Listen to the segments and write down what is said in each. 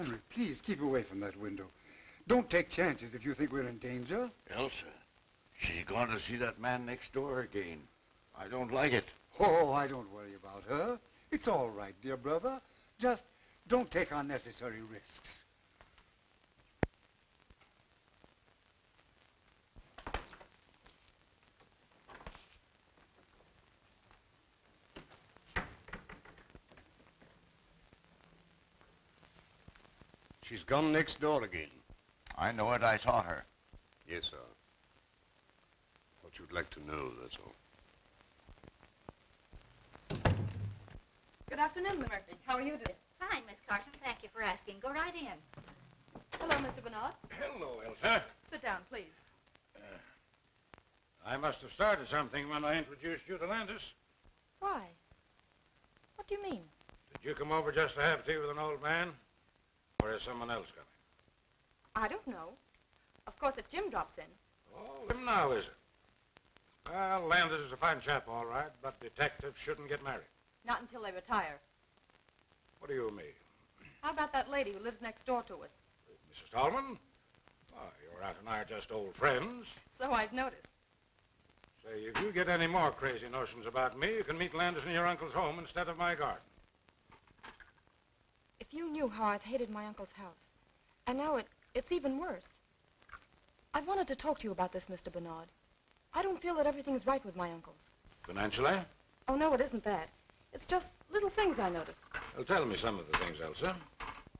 Henry, please keep away from that window. Don't take chances if you think we're in danger. Elsa, she's going to see that man next door again. I don't like it. Oh, I don't worry about her. It's all right, dear brother. Just don't take unnecessary risks. She's gone next door again. I know it. I saw her. Yes, sir. What you'd like to know, that's all. Good afternoon, Miss Murphy. How are you today? Fine, Miss Carson. Thank you for asking. Go right in. Hello, Mr. Bernard. Hello, Elsa. Sit down, please. Uh, I must have started something when I introduced you to Landis. Why? What do you mean? Did you come over just to have tea with an old man? Or is someone else coming? I don't know. Of course, if Jim drops in. Oh, him now, is it? Well, Landis is a fine chap, all right, but detectives shouldn't get married. Not until they retire. What do you mean? How about that lady who lives next door to us? Mrs. Tallman? Why, your aunt and I are just old friends. So I've noticed. Say, if you get any more crazy notions about me, you can meet Landis in your uncle's home instead of my garden. You knew how I've hated my uncle's house, and now it, it's even worse. I've wanted to talk to you about this, Mr. Bernard. I don't feel that everything's right with my uncles. Financially? Oh, no, it isn't that. It's just little things I noticed. Well, tell me some of the things, Elsa.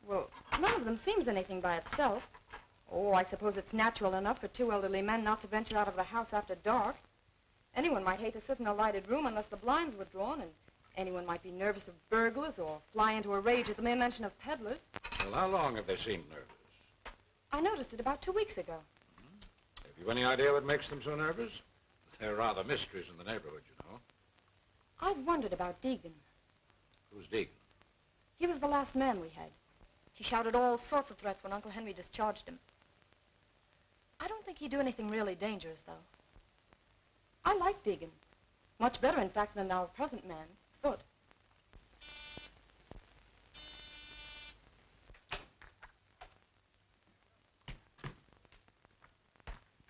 Well, none of them seems anything by itself. Oh, I suppose it's natural enough for two elderly men not to venture out of the house after dark. Anyone might hate to sit in a lighted room unless the blinds were drawn, and anyone might be nervous of burglars or fly into a rage at the mere mention of peddlers. Well, how long have they seemed nervous? I noticed it about two weeks ago. Hmm. Have you any idea what makes them so nervous? They're rather mysteries in the neighborhood, you know. I've wondered about Deegan. Who's Deegan? He was the last man we had. He shouted all sorts of threats when Uncle Henry discharged him. I don't think he'd do anything really dangerous, though. I like Deegan. Much better, in fact, than our present man, Foot.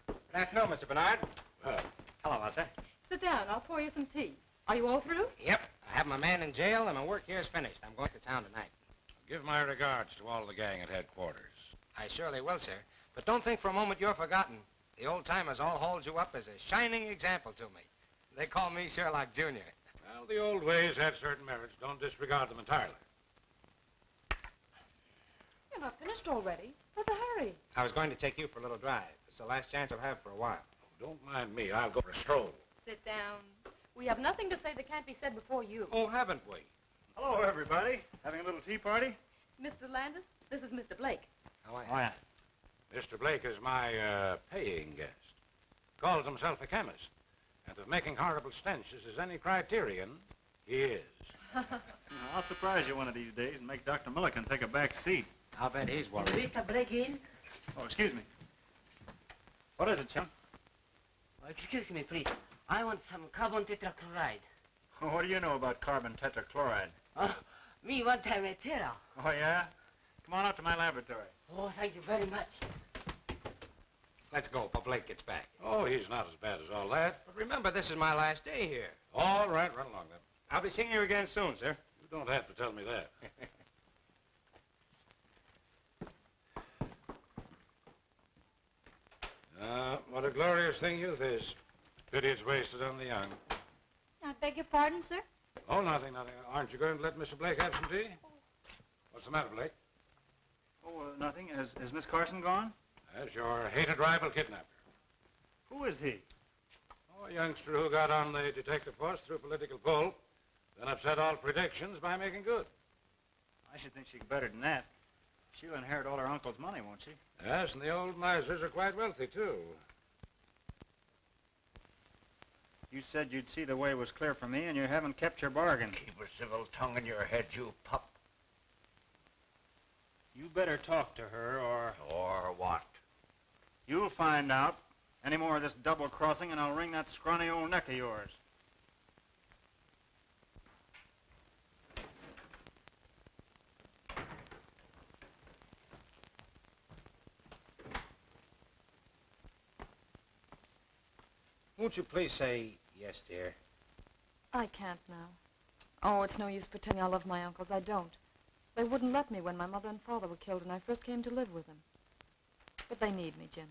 Good afternoon, Mr. Bernard. Well, Hello, Elsa. Sit down. I'll pour you some tea. Are you all through? Yep, I have my man in jail, and my work here is finished. I'm going to town tonight. give my regards to all the gang at headquarters. I surely will, sir. But don't think for a moment you're forgotten. The old timers all hold you up as a shining example to me. They call me Sherlock Jr. Well, the old ways have certain merits. Don't disregard them entirely. You're not finished already. What's the hurry? I was going to take you for a little drive. It's the last chance I'll have for a while. Don't mind me. I'll go for a stroll. Sit down. We have nothing to say that can't be said before you. Oh, haven't we? Hello, everybody. Having a little tea party? Mr. Landis, this is Mr. Blake. How I... Oh, yeah. Mr. Blake is my uh, paying guest. Calls himself a chemist. And if making horrible stenches is any criterion, he is. Now, I'll surprise you one of these days and make Dr. Millikan take a back seat. I'll bet he's worried. Mr. Break in? Oh, excuse me. What is it, chum? Oh, excuse me, please. I want some carbon tetrachloride. Oh, what do you know about carbon tetrachloride? Oh, me want a material. Oh, yeah? Come on out to my laboratory. Oh, thank you very much. Let's go before Blake gets back. Oh, he's not as bad as all that. But remember, this is my last day here. All right, run along then. I'll be seeing you again soon, sir. You don't have to tell me that. Ah, what a glorious thing youth is. Pity it's wasted on the young. I beg your pardon, sir? Oh, nothing, nothing. Aren't you going to let Mr. Blake have some tea? What's the matter, Blake? Oh, uh, nothing. Has, has Miss Carson gone? That's your hated rival kidnapper. Who is he? Oh, a youngster who got on the detective force through political pull, then upset all predictions by making good. I should think she's better than that. She'll inherit all her uncle's money, won't she? Yes, and the old misers are quite wealthy, too. You said you'd see the way was clear for me, and you haven't kept your bargain. Keep a civil tongue in your head, you pup. You better talk to her, or Or what? You'll find out. Any more of this double-crossing, and I'll wring that scrawny old neck of yours. Won't you please say yes, dear? I can't now. Oh, it's no use pretending I love my uncles. I don't. They wouldn't let me when my mother and father were killed and I first came to live with them. But they need me, Jim.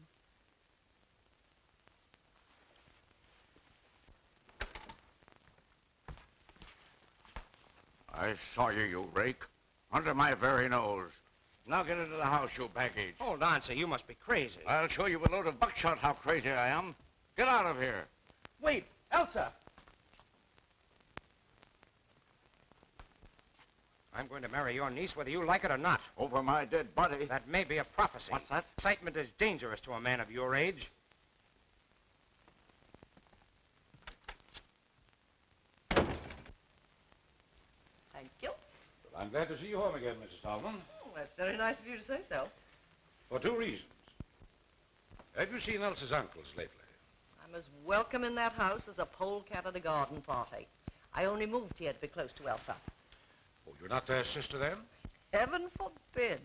I saw you, you rake. Under my very nose. Now get into the house, you baggage. Hold on, sir. You must be crazy. I'll show you with a load of buckshot how crazy I am. Get out of here. Wait, Elsa! I'm going to marry your niece whether you like it or not. Over my dead body. That may be a prophecy. What's that? Excitement is dangerous to a man of your age. Thank you. Well, I'm glad to see you home again, Mrs. Tallman. Oh, that's very nice of you to say so. For two reasons. Have you seen Elsa's uncles lately? I'm as welcome in that house as a polecat at a garden party. I only moved here to be close to Elsa. Oh, you're not their sister then? Heaven forbid.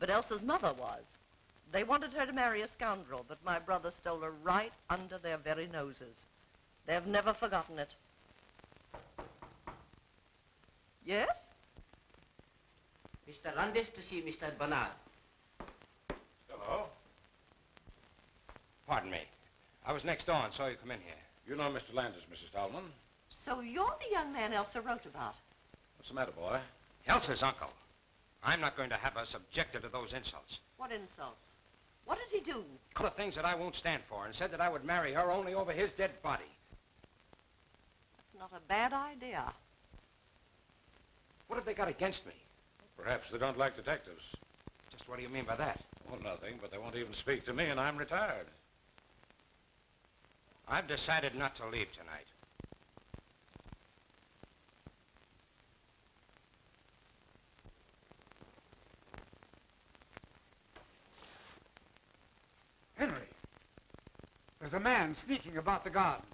But Elsa's mother was. They wanted her to marry a scoundrel, but my brother stole her right under their very noses. They've never forgotten it. Yes? Mr. Landis to see Mr. Bernard. Hello. Pardon me. I was next door and saw you come in here. You know Mr. Landis, Mrs. Tallman. So you're the young man Elsa wrote about. What's the matter, boy? Elsa's uncle. I'm not going to have her subjected to those insults. What insults? What did he do? All the things that I won't stand for and said that I would marry her only over his dead body. That's not a bad idea. What have they got against me? Perhaps they don't like detectives. Just what do you mean by that? Well, nothing, but they won't even speak to me, and I'm retired. I've decided not to leave tonight. Henry, there's a man sneaking about the garden.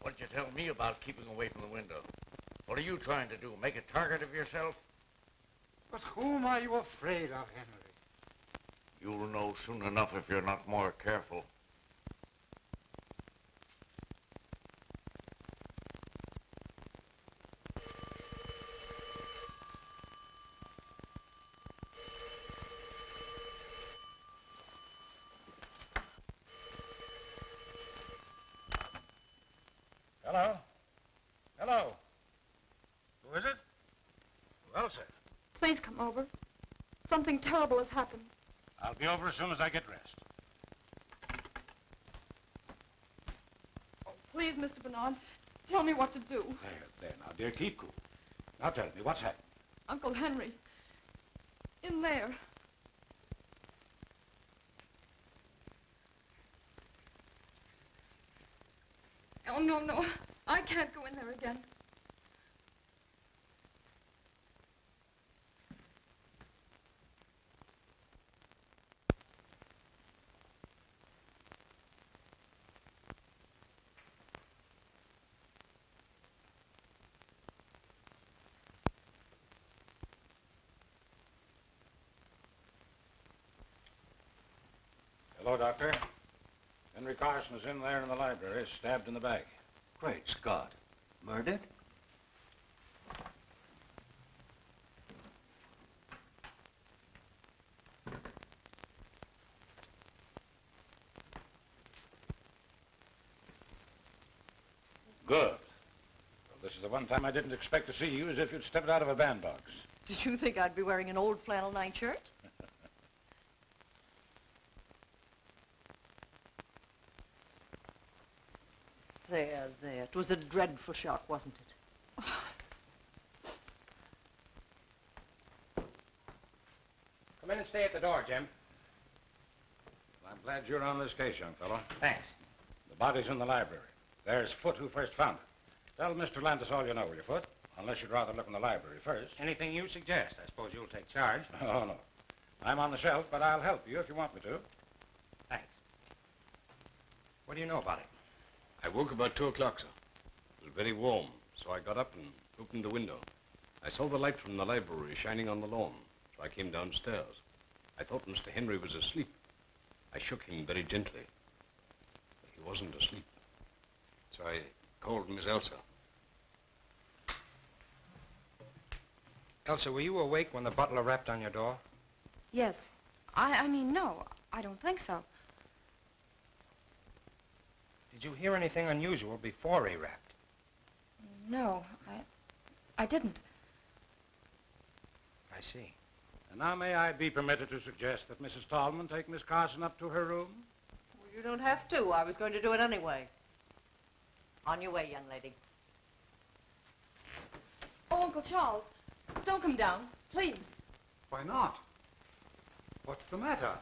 What'd you tell me about keeping away from the window? What are you trying to do? Make a target of yourself? But whom are you afraid of, Henry? You'll know soon enough if you're not more careful. Hello? Hello? Who is it? Well, sir. Please come over. Something terrible has happened. I'll be over as soon as I get dressed. Oh, please, Mr. Bernard, tell me what to do. There, there, now, dear, keep cool. Now tell me, what's happened? Uncle Henry. In there. Oh, no, no. I can't go in there again. Hello, Doctor. Henry Carson is in there in the library, stabbed in the back. Great Scott. Murdered? Good. Well, this is the one time I didn't expect to see you as if you'd stepped out of a bandbox. Did you think I'd be wearing an old flannel nightshirt? There, there. It was a dreadful shock, wasn't it? Come in and stay at the door, Jim. I'm glad you're on this case, young fellow. Thanks. The body's in the library. There's Foot who first found it. Tell Mr. Landis all you know, will you, Foot? Unless you'd rather look in the library first. Anything you suggest. I suppose you'll take charge. Oh, no. I'm on the shelf, but I'll help you if you want me to. Thanks. What do you know about it? I woke about 2 o'clock, sir. It was very warm, so I got up and opened the window. I saw the light from the library shining on the lawn, so I came downstairs. I thought Mr. Henry was asleep. I shook him very gently. But he wasn't asleep. So I called Miss Elsa. Elsa, were you awake when the butler rapped on your door? Yes. I, I mean, no, I don't think so. Did you hear anything unusual before he rapped? No, I, I didn't. I see. And now may I be permitted to suggest that Mrs. Tallman take Miss Carson up to her room? Well, you don't have to. I was going to do it anyway. On your way, young lady. Oh, Uncle Charles, don't come down, please. Why not? What's the matter?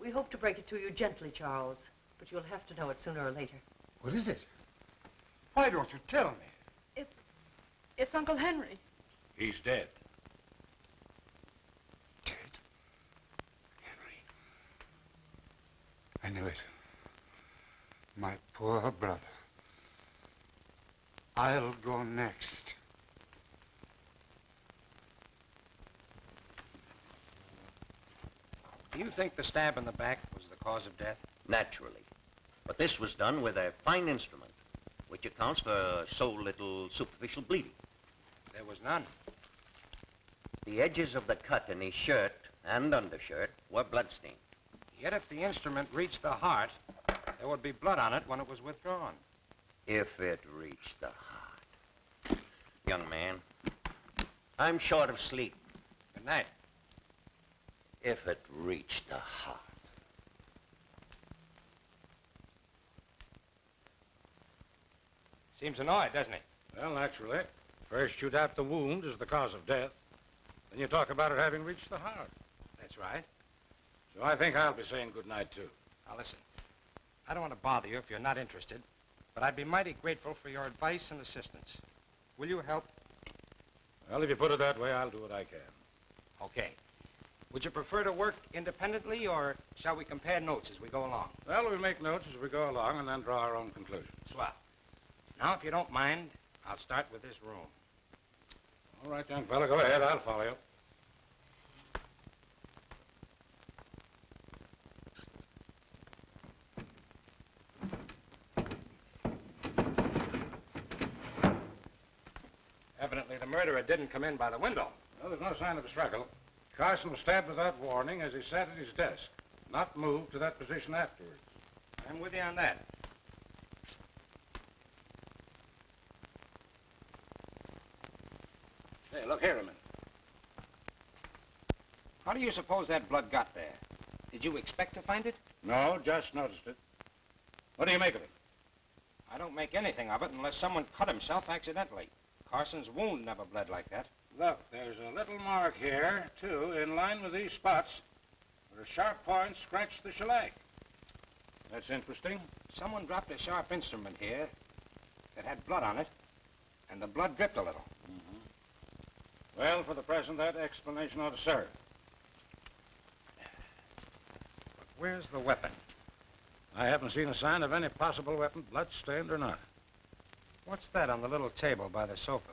We hope to break it to you gently, Charles, but you'll have to know it sooner or later. What is it? Why don't you tell me? It's Uncle Henry. He's dead. Dead? Henry. I knew it. My poor brother. I'll go next. Do you think the stab in the back was the cause of death? Naturally. But this was done with a fine instrument, which accounts for so little superficial bleeding. There was none. The edges of the cut in his shirt and undershirt were bloodstained. Yet if the instrument reached the heart, there would be blood on it when it was withdrawn. If it reached the heart. Young man, I'm short of sleep. Good night. If it reached the heart. Seems annoyed, doesn't he? Well, naturally. First you doubt the wound as the cause of death. Then you talk about it having reached the heart. That's right. So I think I'll be saying good night, too. Now, listen. I don't want to bother you if you're not interested, but I'd be mighty grateful for your advice and assistance. Will you help? Well, if you put it that way, I'll do what I can. Okay. Would you prefer to work independently, or shall we compare notes as we go along? Well, we'll make notes as we go along and then draw our own conclusions. Swell. Now, if you don't mind, I'll start with this room. All right, young fella, go ahead. I'll follow you. Evidently, the murderer didn't come in by the window. Well, there's no sign of a struggle. Carson was stabbed without warning as he sat at his desk, not moved to that position afterwards. I'm with you on that. Hey, look here a minute. How do you suppose that blood got there? Did you expect to find it? No, just noticed it. What do you make of it? I don't make anything of it unless someone cut himself accidentally. Carson's wound never bled like that. Look, there's a little mark here, too, in line with these spots, where a sharp point scratched the shellac. That's interesting. Someone dropped a sharp instrument here that had blood on it, and the blood dripped a little. Well, for the present, that explanation ought to serve. But where's the weapon? I haven't seen a sign of any possible weapon, blood-stained or not. What's that on the little table by the sofa?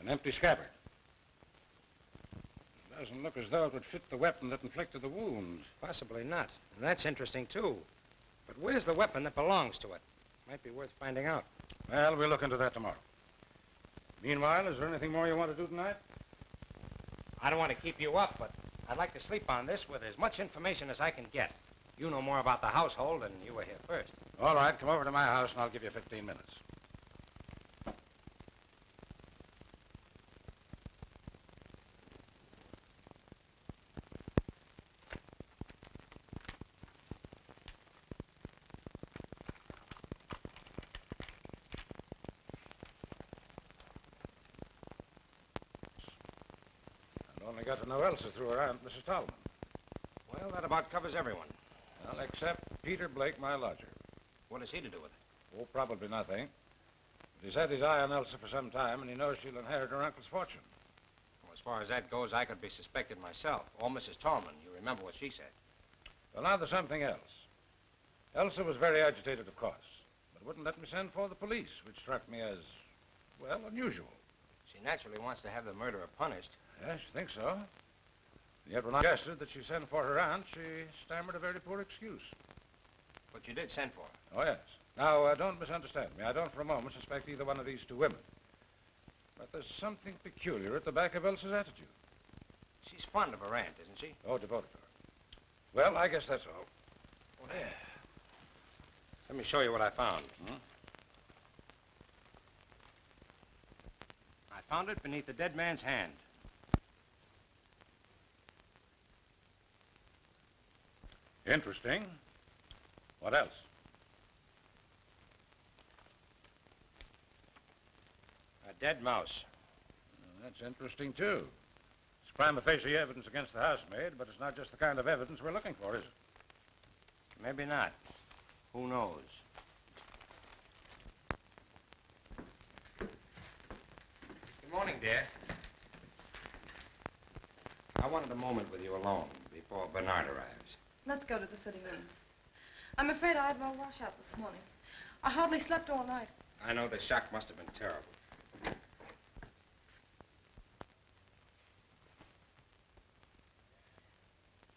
An empty scabbard. It Doesn't look as though it would fit the weapon that inflicted the wound. Possibly not. And that's interesting, too. But where's the weapon that belongs to it? Might be worth finding out. Well, we'll look into that tomorrow. Meanwhile, is there anything more you want to do tonight? I don't want to keep you up, but I'd like to sleep on this with as much information as I can get. You know more about the household, and you were here first. All right, come over to my house and I'll give you 15 minutes. And only got to know Elsa through her aunt, Mrs. Tallman. Well, that about covers everyone. Well, except Peter Blake, my lodger. What has he to do with it? Oh, probably nothing. But he's had his eye on Elsa for some time, and he knows she'll inherit her uncle's fortune. Well, as far as that goes, I could be suspected myself. Or Mrs. Tallman. You remember what she said. Well, now there's something else. Elsa was very agitated, of course, but wouldn't let me send for the police, which struck me as, well, unusual. She naturally wants to have the murderer punished. Yes, you think so? Yet when I suggested that she send for her aunt, she stammered a very poor excuse. But you did send for her. Oh, yes. Now, uh, don't misunderstand me. I don't for a moment suspect either one of these two women. But there's something peculiar at the back of Elsa's attitude. She's fond of her aunt, isn't she? Oh, devoted to her. Well, I guess that's all. Oh, there. Let me show you what I found. Hmm? I found it beneath the dead man's hand. Interesting. What else? A dead mouse. Well, that's interesting, too. It's prima facie evidence against the housemaid, but it's not just the kind of evidence we're looking for, is it? Maybe not. Who knows? Good morning, dear. I wanted a moment with you alone before Bernard arrives. Let's go to the sitting room. I'm afraid I had my washout this morning. I hardly slept all night. I know the shock must have been terrible.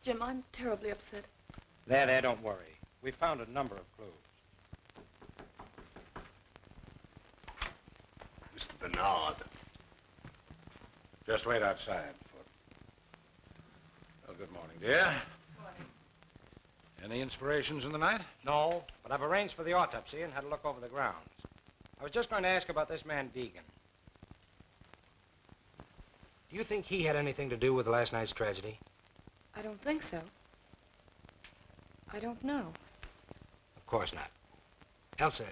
Jim, I'm terribly upset. There, there, don't worry. We found a number of clues. Mr. Bernard. Just wait outside. Foot. Well, good morning, dear. Any inspirations in the night? No, but I've arranged for the autopsy and had a look over the grounds. I was just going to ask about this man Deegan. Do you think he had anything to do with last night's tragedy? I don't think so. I don't know. Of course not. Elsa,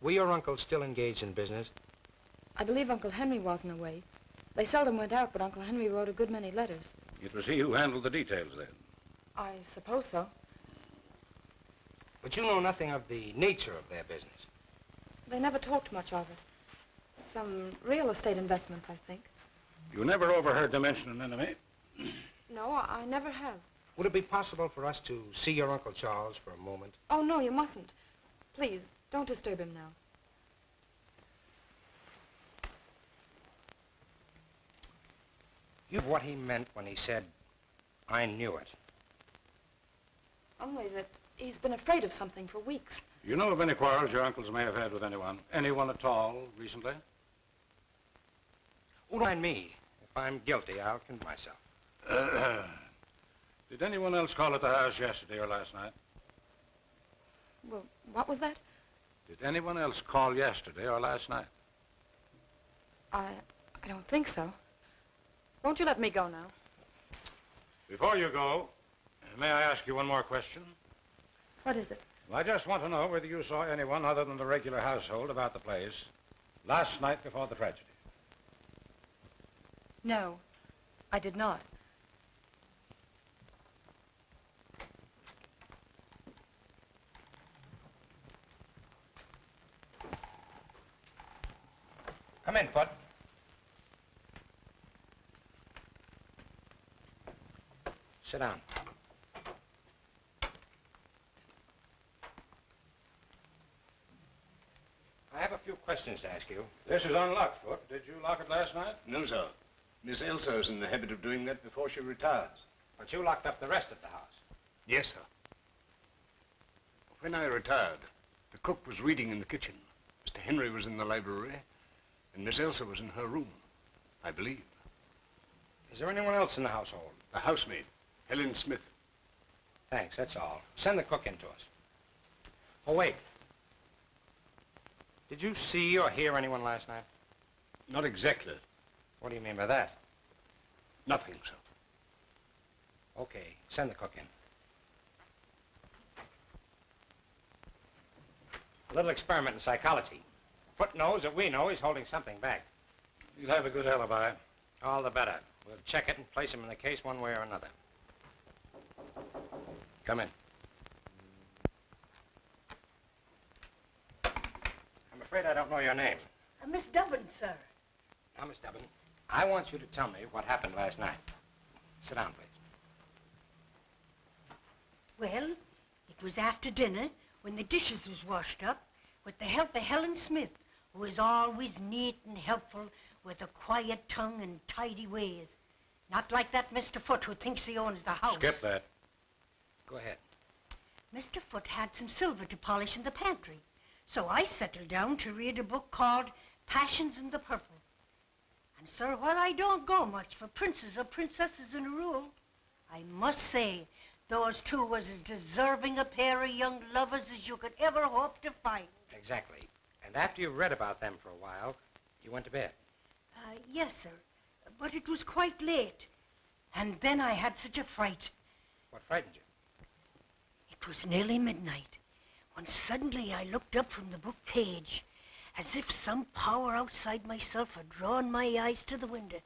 were your uncles still engaged in business? I believe Uncle Henry wasn't away. They seldom went out, but Uncle Henry wrote a good many letters. It was he who handled the details then. I suppose so. But you know nothing of the nature of their business. They never talked much of it. Some real estate investments, I think. You never overheard them mention an enemy? No, I I never have. Would it be possible for us to see your Uncle Charles for a moment? Oh, no, you mustn't. Please, don't disturb him now. You've what he meant when he said, I knew it. Only that he's been afraid of something for weeks. You know of any quarrels your uncles may have had with anyone? Anyone at all recently? Oh, don't mind me. If I'm guilty, I'll condemn myself. Uh, did anyone else call at the house yesterday or last night? Well, what was that? Did anyone else call yesterday or last night? I, I don't think so. Won't you let me go now? Before you go, may I ask you one more question? What is it? I just want to know whether you saw anyone other than the regular household about the place last night before the tragedy. No, I did not. Come in, Foot. Sit down. I have a few questions to ask you. This is unlocked, Foot. Did you lock it last night? No, sir. Miss Elsa is in the habit of doing that before she retires. But you locked up the rest of the house. Yes, sir. When I retired, the cook was reading in the kitchen. Mr. Henry was in the library, and Miss Elsa was in her room, I believe. Is there anyone else in the household? The housemaid, Helen Smith. Thanks, that's all. Send the cook in to us. Oh, wait. Did you see or hear anyone last night? Not exactly. What do you mean by that? Nothing, sir. Okay, send the cook in. A little experiment in psychology. Foot knows that we know he's holding something back. You'll have a good alibi. All the better. We'll check it and place him in the case one way or another. Come in. I'm afraid I don't know your name. Uh, Miss Dubbin, sir. Now, Miss Dubbin, I want you to tell me what happened last night. Sit down, please. Well, it was after dinner when the dishes was washed up with the help of Helen Smith, who is always neat and helpful with a quiet tongue and tidy ways. Not like that Mr. Foot who thinks he owns the house. Skip that. Go ahead. Mr. Foot had some silver to polish in the pantry. So I settled down to read a book called Passions in the Purple. And, sir, while I don't go much for princes or princesses in a rule, I must say those two was as deserving a pair of young lovers as you could ever hope to find. Exactly. And after you read about them for a while, you went to bed. Uh, yes, sir. But it was quite late. And then I had such a fright. What frightened you? It was nearly midnight when suddenly I looked up from the book page as if some power outside myself had drawn my eyes to the window.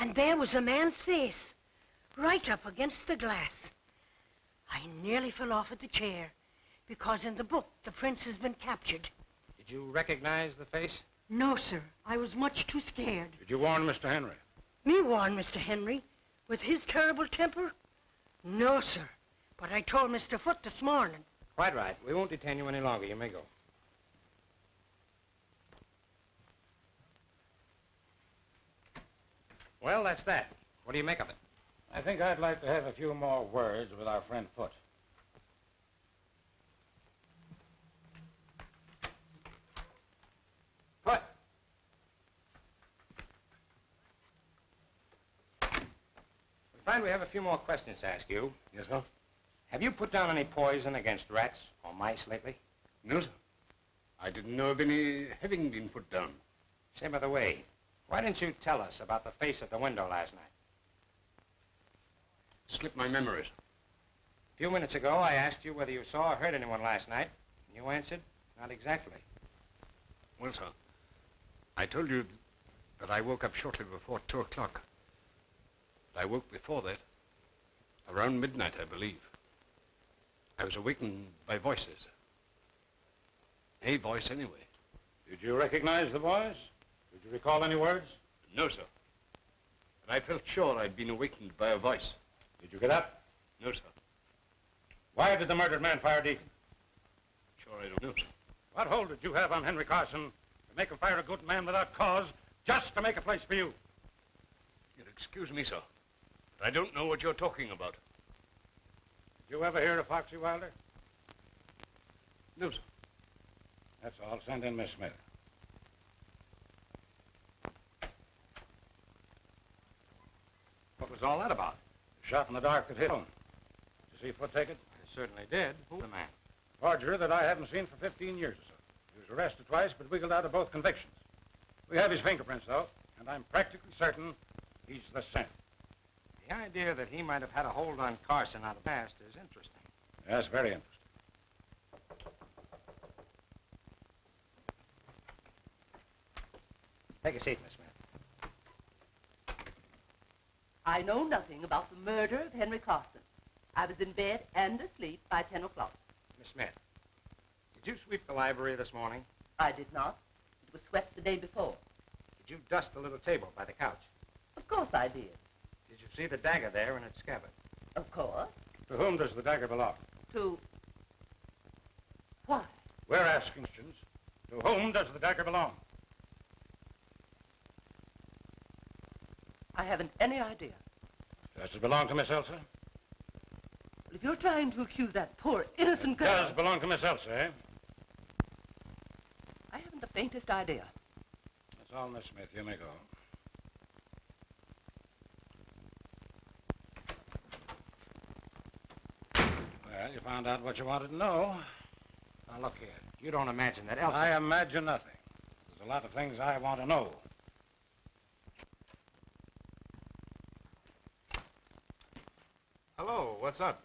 And there was a man's face, right up against the glass. I nearly fell off at the chair, because in the book the prince has been captured. Did you recognize the face? No, sir. I was much too scared. Did you warn Mr. Henry? Me warn Mr. Henry? With his terrible temper? No, sir. But I told Mr. Foot this morning. Quite right. We won't detain you any longer. You may go. Well, that's that. What do you make of it? I think I'd like to have a few more words with our friend Foot. Foot. We find we have a few more questions to ask you. Yes, sir? Have you put down any poison against rats or mice lately? No, sir. I didn't know of any having been put down. Say, by the way, why didn't you tell us about the face at the window last night? Slipped my memories. A few minutes ago, I asked you whether you saw or heard anyone last night. and You answered, not exactly. Well, sir, I told you that I woke up shortly before two o'clock. But I woke before that, around midnight, I believe. I was awakened by voices. A voice, anyway. Did you recognize the voice? Did you recall any words? No, sir. But I felt sure I'd been awakened by a voice. Did you get up? No, sir. Why did the murdered man fire Deegan? Sure I don't know, sir. What hold did you have on Henry Carson to make him fire a good man without cause just to make a place for you? You'll excuse me, sir. But I don't know what you're talking about. Did you ever hear of Foxy Wilder? No, sir. That's all. Send in Miss Smith. What was all that about? Shot in the dark that hit him. Did you see Foot take it? I certainly did. Who the man? Forger that I haven't seen for 15 years or so. He was arrested twice, but wiggled out of both convictions. We have his fingerprints, though, and I'm practically certain he's the same. The idea that he might have had a hold on Carson out of the past is interesting. Yes, very interesting. Take a seat, Miss Smith. I know nothing about the murder of Henry Carson. I was in bed and asleep by 10 o'clock. Miss Smith, did you sweep the library this morning? I did not. It was swept the day before. Did you dust the little table by the couch? Of course I did. Did you see the dagger there in its scabbard? Of course. To whom does the dagger belong? To. Why? We're asking questions. To whom does the dagger belong? I haven't any idea. Does it belong to Miss Elsa? Well, if you're trying to accuse that poor innocent It girl. does belong to Miss Elsa, eh? I haven't the faintest idea. That's all, Miss Smith. You may go. Well, you found out what you wanted to know. Now, look here. You don't imagine that Elsa... I imagine nothing. There's a lot of things I want to know. Hello, what's up?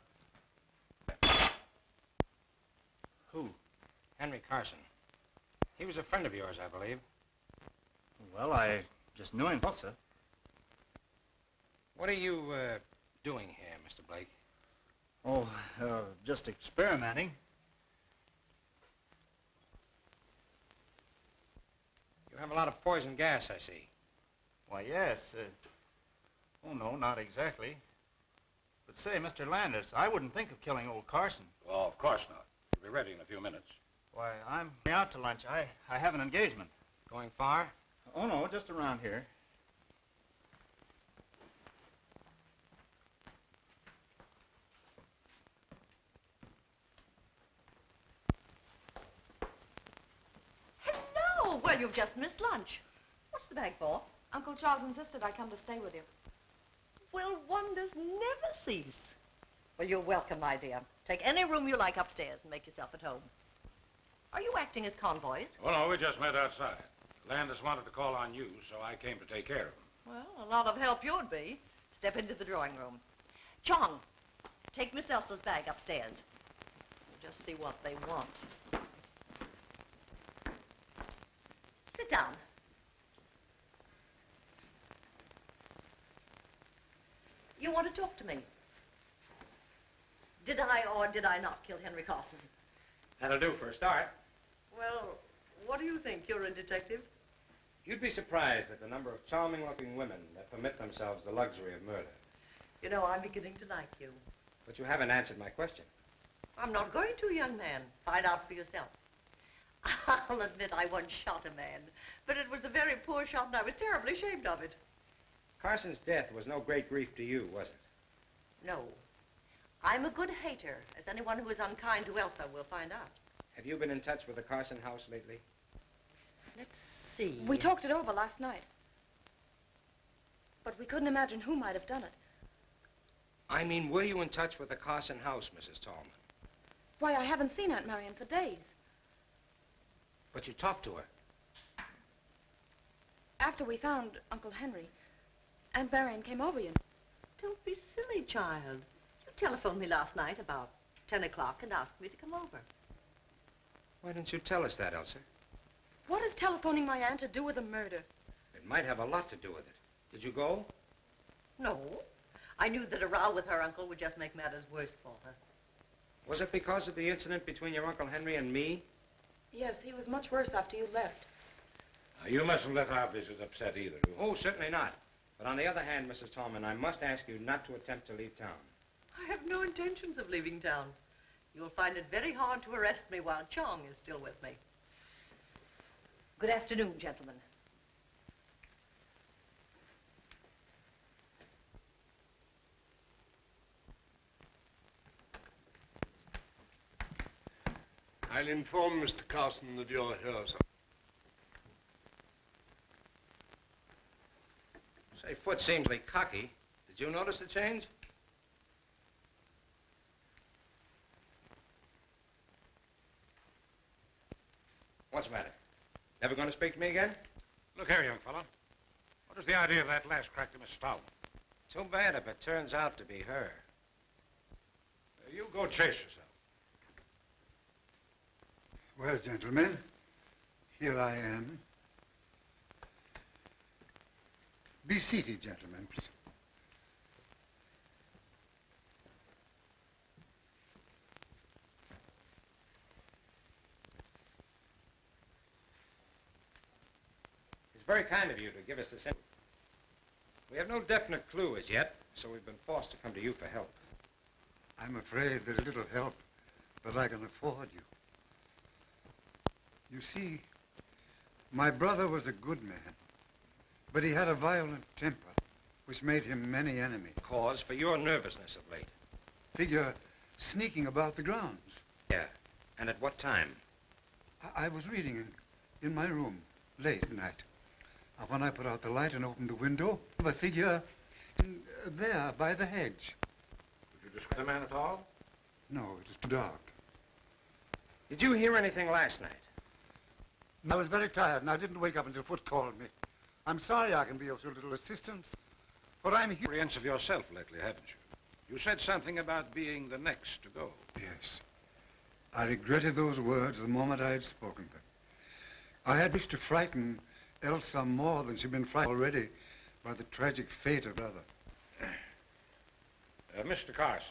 Who? Henry Carson. He was a friend of yours, I believe. Well, I just knew him, sir. What are you, uh, doing here, Mr. Blake? Oh, uh, just experimenting. You have a lot of poison gas, I see. Why, yes. Uh, oh, no, not exactly. But say, Mr. Landis, I wouldn't think of killing old Carson. Well, of course not. He'll be ready in a few minutes. Why, I'm out to lunch. I, I have an engagement. Going far? Oh, no, just around here. You've just missed lunch. What's the bag for? Uncle Charles insisted I come to stay with you. Well, wonders never cease. Well, you're welcome, my dear. Take any room you like upstairs and make yourself at home. Are you acting as convoys? Oh, no, we just met outside. Landis wanted to call on you, so I came to take care of him. Well, a lot of help you'd be. Step into the drawing room. John, take Miss Elsa's bag upstairs. We'll just see what they want. Sit down. You want to talk to me? Did I or did I not kill Henry Carson? That'll do for a start. Well, what do you think? You're a detective? You'd be surprised at the number of charming-looking women that permit themselves the luxury of murder. You know, I'm beginning to like you. But you haven't answered my question. I'm not going to, young man. Find out for yourself. I'll admit I once shot a man, but it was a very poor shot, and I was terribly ashamed of it. Carson's death was no great grief to you, was it? No. I'm a good hater, as anyone who is unkind to Elsa will find out. Have you been in touch with the Carson house lately? Let's see. We talked it over last night. But we couldn't imagine who might have done it. I mean, were you in touch with the Carson house, Mrs. Tallman? Why, I haven't seen Aunt Marion for days. But you talked to her. After we found Uncle Henry, Aunt Marion came over, you know. Don't be silly, child. You telephoned me last night about 10 o'clock and asked me to come over. Why didn't you tell us that, Elsa? What has telephoning my aunt to do with the murder? It might have a lot to do with it. Did you go? No. I knew that a row with her uncle would just make matters worse for her. Was it because of the incident between your Uncle Henry and me? Yes, he was much worse after you left. Now, you mustn't let our visit upset either of you. Oh, certainly not. But on the other hand, Mrs. Tallman, I must ask you not to attempt to leave town. I have no intentions of leaving town. You'll find it very hard to arrest me while Choong is still with me. Good afternoon, gentlemen. I'll inform Mr. Carson that you're here, sir. Say, Foot seems like cocky. Did you notice the change? What's the matter? Never going to speak to me again? Look here, young fella. What is the idea of that last crack to Mrs. Tallman? Too bad if it turns out to be her. Uh, you go chase yourself. Well, gentlemen, here I am. Be seated, gentlemen, please. It's very kind of you to give us this. We have no definite clue as yet, so we've been forced to come to you for help. I'm afraid there's little help that I can afford you. You see, my brother was a good man, but he had a violent temper, which made him many enemies. Cause for your nervousness of late. Figure sneaking about the grounds. Yeah. And at what time? I, I was reading in, in my room late at night. Uh, when I put out the light and opened the window, I figure in, uh, there by the hedge. Did you describe the man at all? No, it was too dark. Did you hear anything last night? I was very tired and I didn't wake up until Foot called me. I'm sorry I can be of so little assistance, but I'm here. of yourself lately, haven't you? You said something about being the next to go. Yes. I regretted those words the moment I had spoken them. I had wished to frighten Elsa more than she'd been frightened already by the tragic fate of other. Uh, Mr. Carson,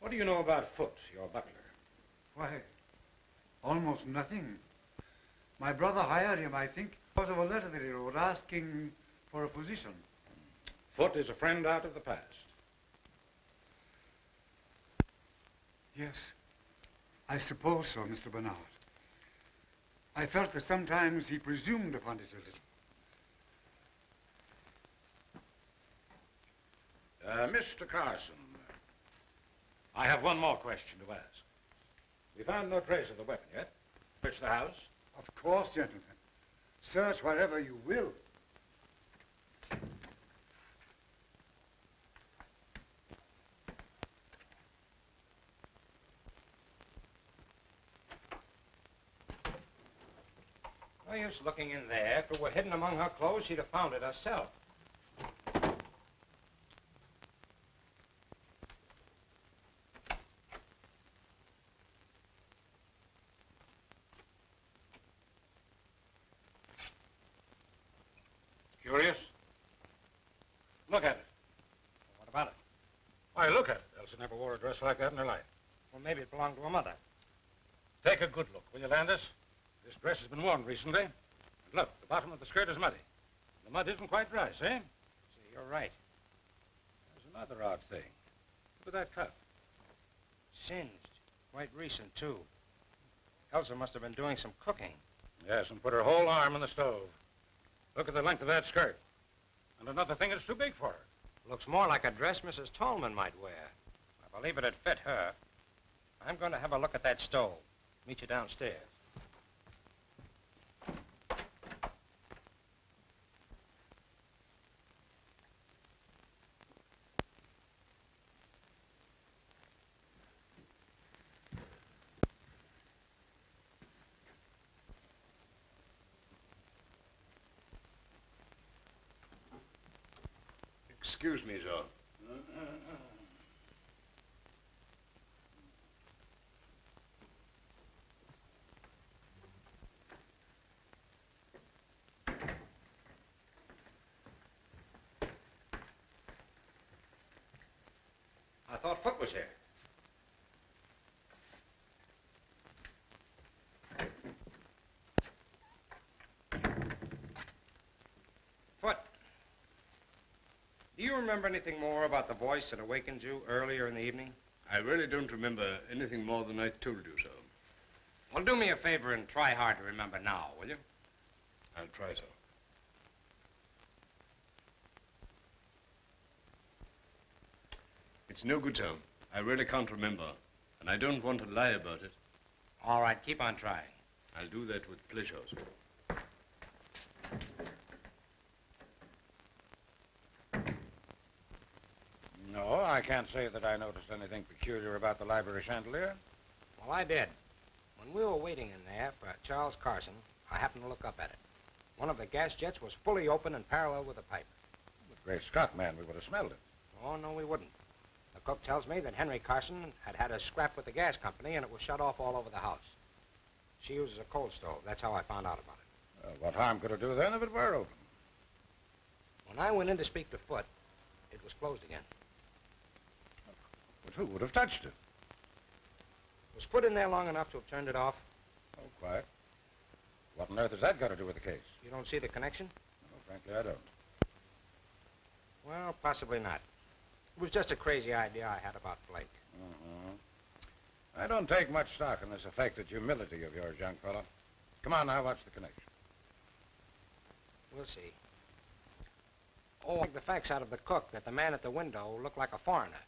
what do you know about Foot, your butler? Why, almost nothing. My brother hired him, I think, because of a letter that he wrote asking for a position. Foot is a friend out of the past. Yes, I suppose so, Mr. Bernard. I felt that sometimes he presumed upon it a little. Uh, Mr. Carson, I have one more question to ask. We found no trace of the weapon yet. Searched the house, Of course, gentlemen. Search wherever you will. No use looking in there. If it were hidden among her clothes, she'd have found it herself. Curious? Look at it. What about it? Why, look at it. Elsa never wore a dress like that in her life. Well, maybe it belonged to her mother. Take a good look, will you, Landis? This dress has been worn recently. And look, the bottom of the skirt is muddy. The mud isn't quite dry, see? See, you're right. There's another odd thing. Look at that cut. Singed. Quite recent, too. Elsa must have been doing some cooking. Yes, and put her whole arm in the stove. Look at the length of that skirt. And another thing is too big for her. Looks more like a dress Mrs. Tallman might wear. Believe it'd fit her. I'm going to have a look at that stove. Meet you downstairs. Excuse me, sir. I thought Foot was here. Foot. Do you remember anything more about the voice that awakened you earlier in the evening? I really don't remember anything more than I told you, so. Well, do me a favor and try hard to remember now, will you? I'll try, sir. It's no good, Tom. I really can't remember, and I don't want to lie about it. All right, keep on trying. I'll do that with pleasure, sir. No, I can't say that I noticed anything peculiar about the library chandelier. Well, I did. When we were waiting in there for Charles Carson, I happened to look up at it. One of the gas jets was fully open and parallel with the pipe. But great Scott, man, we would have smelled it. Oh, no, we wouldn't. The cook tells me that Henry Carson had had a scrap with the gas company and it was shut off all over the house. She uses a coal stove. That's how I found out about it. What harm could it do then if it were open? When I went in to speak to Foot, it was closed again. But who would have touched it? Was put in there long enough to have turned it off? Oh, quiet. What on earth has that got to do with the case? You don't see the connection? No, frankly, I don't. Well, possibly not. It was just a crazy idea I had about Blake. Uh-huh. I don't take much stock in this affected humility of yours, young fellow. Come on now, what's the connection? We'll see. Oh, the facts out of the cook that the man at the window looked like a foreigner.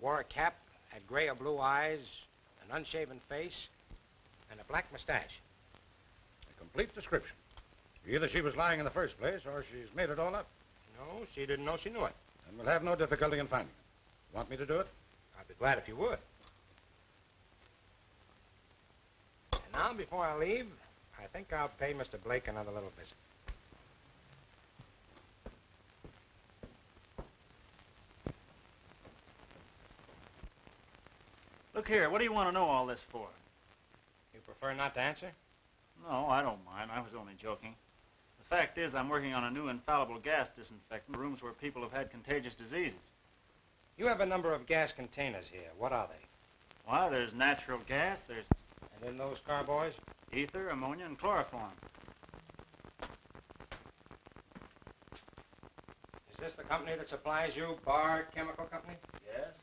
Wore a cap, had gray or blue eyes, an unshaven face, and a black mustache. A complete description. Either she was lying in the first place, or she's made it all up. No, she didn't know she knew it. And we'll have no difficulty in finding it. Want me to do it? I'd be glad if you would. And now, before I leave, I think I'll pay Mr. Blake another little visit. Look here, what do you want to know all this for? You prefer not to answer? No, I don't mind. I was only joking. The fact is, I'm working on a new infallible gas disinfectant for rooms where people have had contagious diseases. You have a number of gas containers here. What are they? Why, there's natural gas, there's And in those carboys? ether, ammonia, and chloroform. Is this the company that supplies you, Bar Chemical Company? Yes?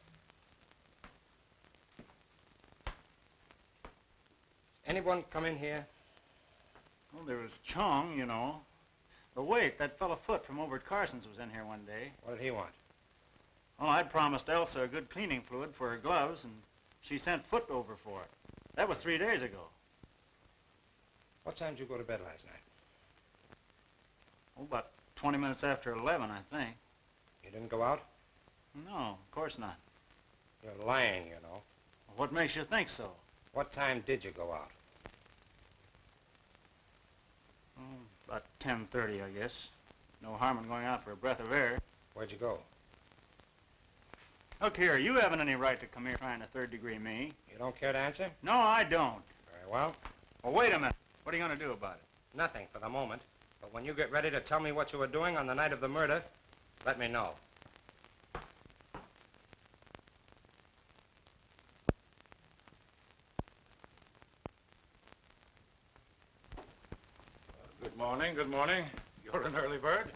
Anyone come in here? Well, there was Choong, you know. But wait, that fellow Foot from over at Carson's was in here one day. What did he want? Well, I'd promised Elsa a good cleaning fluid for her gloves, and she sent Foot over for it. That was three days ago. What time did you go to bed last night? Oh, about 20 minutes after 11, I think. You didn't go out? No, of course not. You're lying, you know. What makes you think so? What time did you go out? Oh, about 10.30, I guess. No harm in going out for a breath of air. Where'd you go? Look here, you haven't any right to come here trying to third-degree me. You don't care to answer? No, I don't. Very well. Well, wait a minute. What are you going to do about it? Nothing for the moment. But when you get ready to tell me what you were doing on the night of the murder, let me know. Morning, good morning. You're an early bird.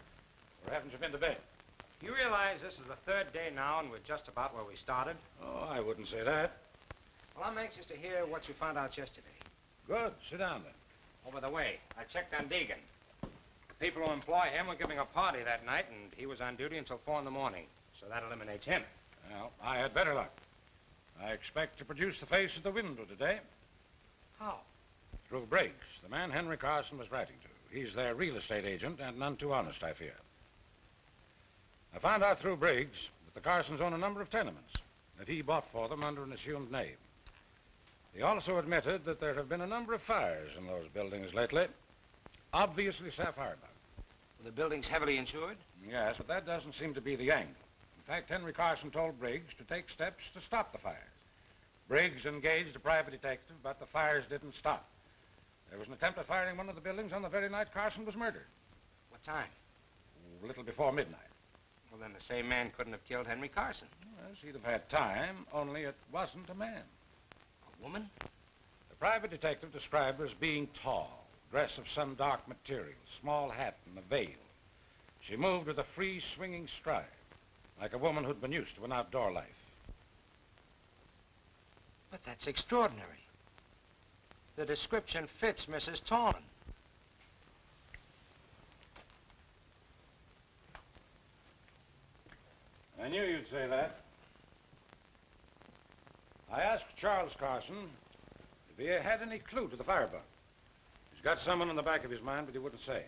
Where haven't you been to bed? You realize this is the third day now, and we're just about where we started? Oh, I wouldn't say that. Well, I'm anxious to hear what you found out yesterday. Good. Sit down then. Oh, by the way, I checked on Deegan. The people who employ him were giving a party that night, and he was on duty until 4 in the morning. So that eliminates him. Well, I had better luck. I expect to produce the face at the window today. How? Through Briggs, the man Henry Carson was writing to. He's their real estate agent, and none too honest, I fear. I found out through Briggs that the Carsons own a number of tenements that he bought for them under an assumed name. He also admitted that there have been a number of fires in those buildings lately. Obviously a firebug. The buildings heavily insured? Yes, but that doesn't seem to be the angle. In fact, Henry Carson told Briggs to take steps to stop the fires. Briggs engaged a private detective, but the fires didn't stop. There was an attempt at firing one of the buildings on the very night Carson was murdered. What time? A little before midnight. Well, then the same man couldn't have killed Henry Carson. Yes, he'd have had time, only it wasn't a man. A woman? The private detective described her as being tall, dress of some dark material, small hat and a veil. She moved with a free, swinging stride, like a woman who'd been used to an outdoor life. But that's extraordinary. The description fits Mrs. Tallman. I knew you'd say that. I asked Charles Carson if he had any clue to the firebug. He's got someone in the back of his mind, but he wouldn't say.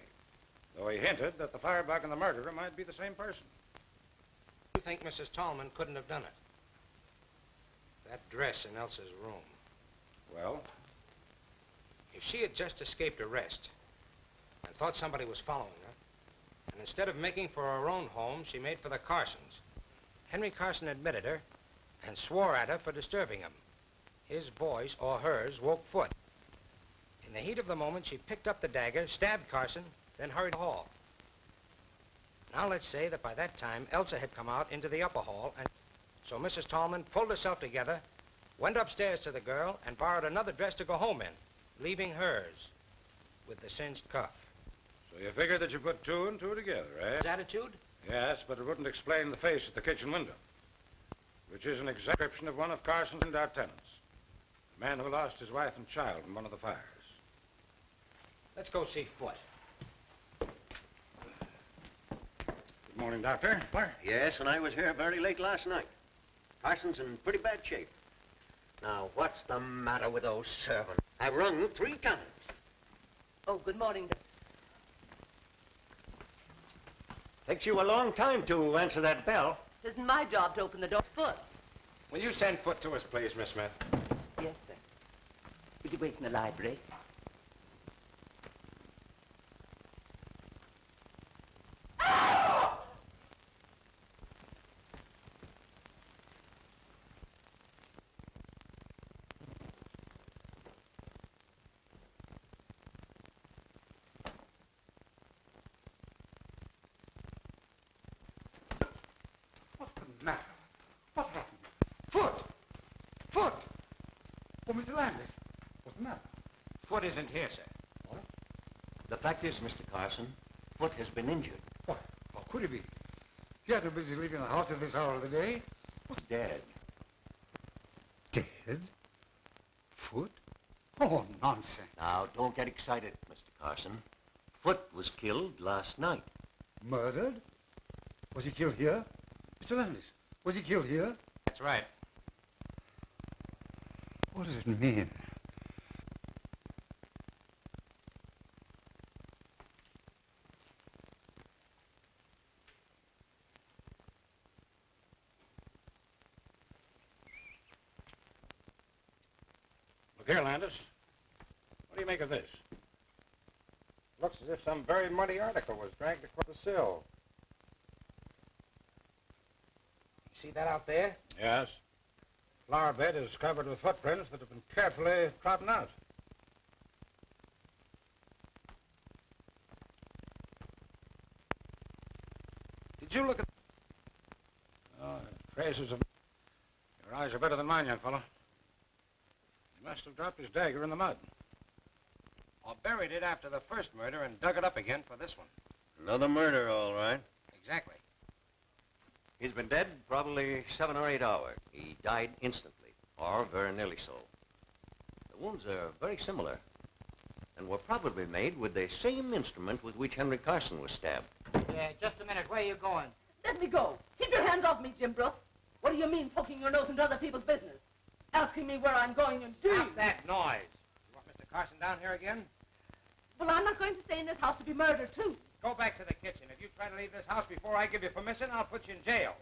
Though he hinted that the firebug and the murderer might be the same person. You think Mrs. Tallman couldn't have done it? That dress in Elsa's room. Well, If she had just escaped arrest and thought somebody was following her, and instead of making for her own home, she made for the Carsons, Henry Carson admitted her and swore at her for disturbing him. His voice, or hers, woke Foot. In the heat of the moment, she picked up the dagger, stabbed Carson, then hurried to the hall. Now let's say that by that time, Elsa had come out into the upper hall, and so Mrs. Tallman pulled herself together, went upstairs to the girl, and borrowed another dress to go home in, leaving hers with the cinched cuff. so you figured that you put two and two together, eh? His attitude? Yes, but it wouldn't explain the face at the kitchen window, which is an exact description of one of Carson's and our tenants. The man who lost his wife and child in one of the fires. Let's go see Foot. Good morning, Doctor. Where? Yes, and I was here very late last night. Carson's in pretty bad shape. Now, what's the matter with those servants? I've rung three times. Oh, good morning. Takes you a long time to answer that bell. It isn't my job to open the door. It's Foot's. Will you send Foot to us, please, Miss Smith? Yes, sir. Will you wait in the library? What's the matter? What happened? Foot! Foot! Landis, what's the matter? Foot isn't here, sir. What? The fact is, Mr. Carson, Foot has been injured. What? how could he be? He had too busy leaving the house at this hour of the day. Dead. Dead? Foot? Oh, nonsense. Now, don't get excited, Mr. Carson. Foot was killed last night. Murdered? Was he killed here? Mr. Landis, was he killed here? That's right. What does it mean? here, Landis. What do you make of this? Looks as if some very muddy article was dragged across the sill. You see that out there? Yes. Flower bed is covered with footprints that have been carefully trodden out. Did you look at... Oh, traces of... Your eyes are better than mine, young fellow. He must have dropped his dagger in the mud. Or buried it after the first murder and dug it up again for this one. Another murder, all right. Exactly. He's been dead probably seven or eight hours. He died instantly, or very nearly so. The wounds are very similar, and were probably made with the same instrument with which Henry Carson was stabbed. Yeah, just a minute. Where are you going? Let me go. Keep your hands off me, Jim Brooks. What do you mean, poking your nose into other people's business? Asking me where I'm going and doing. Stop that noise. You want Mr. Carson down here again? Well, I'm not going to stay in this house to be murdered, too. Go back to the kitchen. If you try to leave this house before I give you permission, I'll put you in jail.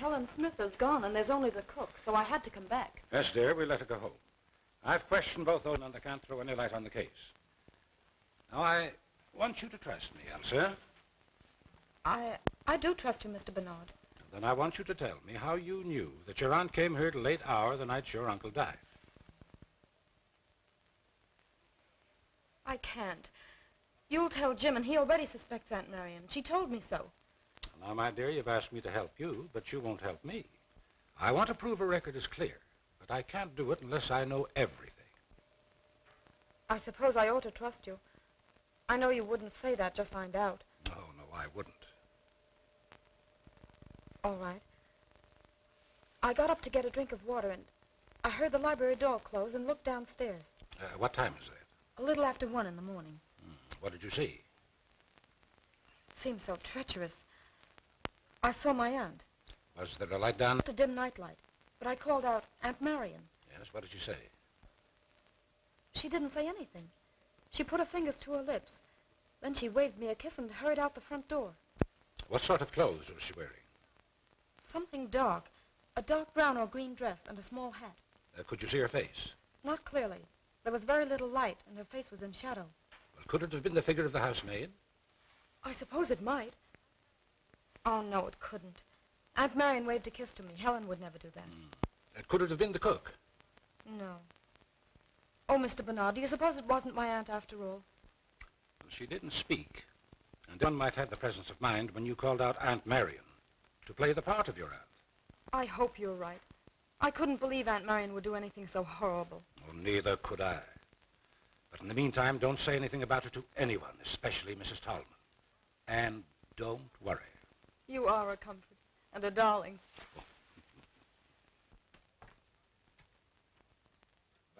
Helen Smith is gone, and there's only the cook, so I had to come back. Yes, dear, we let her go home. I've questioned both those, and I can't throw any light on the case. Now, I want you to trust me, Elsa. I I do trust you, Mr. Bernard. Then I want you to tell me how you knew that your aunt came here at a late hour the night your uncle died. I can't. You'll tell Jim, and he already suspects Aunt Marion. She told me so. Now, my dear, you've asked me to help you, but you won't help me. I want to prove her record is clear, but I can't do it unless I know everything. I suppose I ought to trust you. I know you wouldn't say that, just find out. No, no, I wouldn't. All right. I got up to get a drink of water, and I heard the library door close and looked downstairs. Uh, what time is it? A little after one in the morning. What did you see? Seemed so treacherous. I saw my aunt. Was there a light down? Just a dim nightlight. But I called out, Aunt Marion. Yes, what did you say? She didn't say anything. She put her fingers to her lips. Then she waved me a kiss and hurried out the front door. What sort of clothes was she wearing? Something dark. A dark brown or green dress and a small hat. Uh, could you see her face? Not clearly. There was very little light, and her face was in shadow. Well, could it have been the figure of the housemaid? I suppose it might. Oh, no, it couldn't. Aunt Marion waved a kiss to me. Helen would never do that. Uh, could it have been the cook? No. Oh, Mr. Bernard, do you suppose it wasn't my aunt after all? Well, she didn't speak. And one might have the presence of mind when you called out Aunt Marion to play the part of your aunt. I hope you're right. I couldn't believe Aunt Marion would do anything so horrible. Oh, neither could I. But in the meantime, don't say anything about it to anyone, especially Mrs. Tallman. And don't worry. You are a comfort and a darling.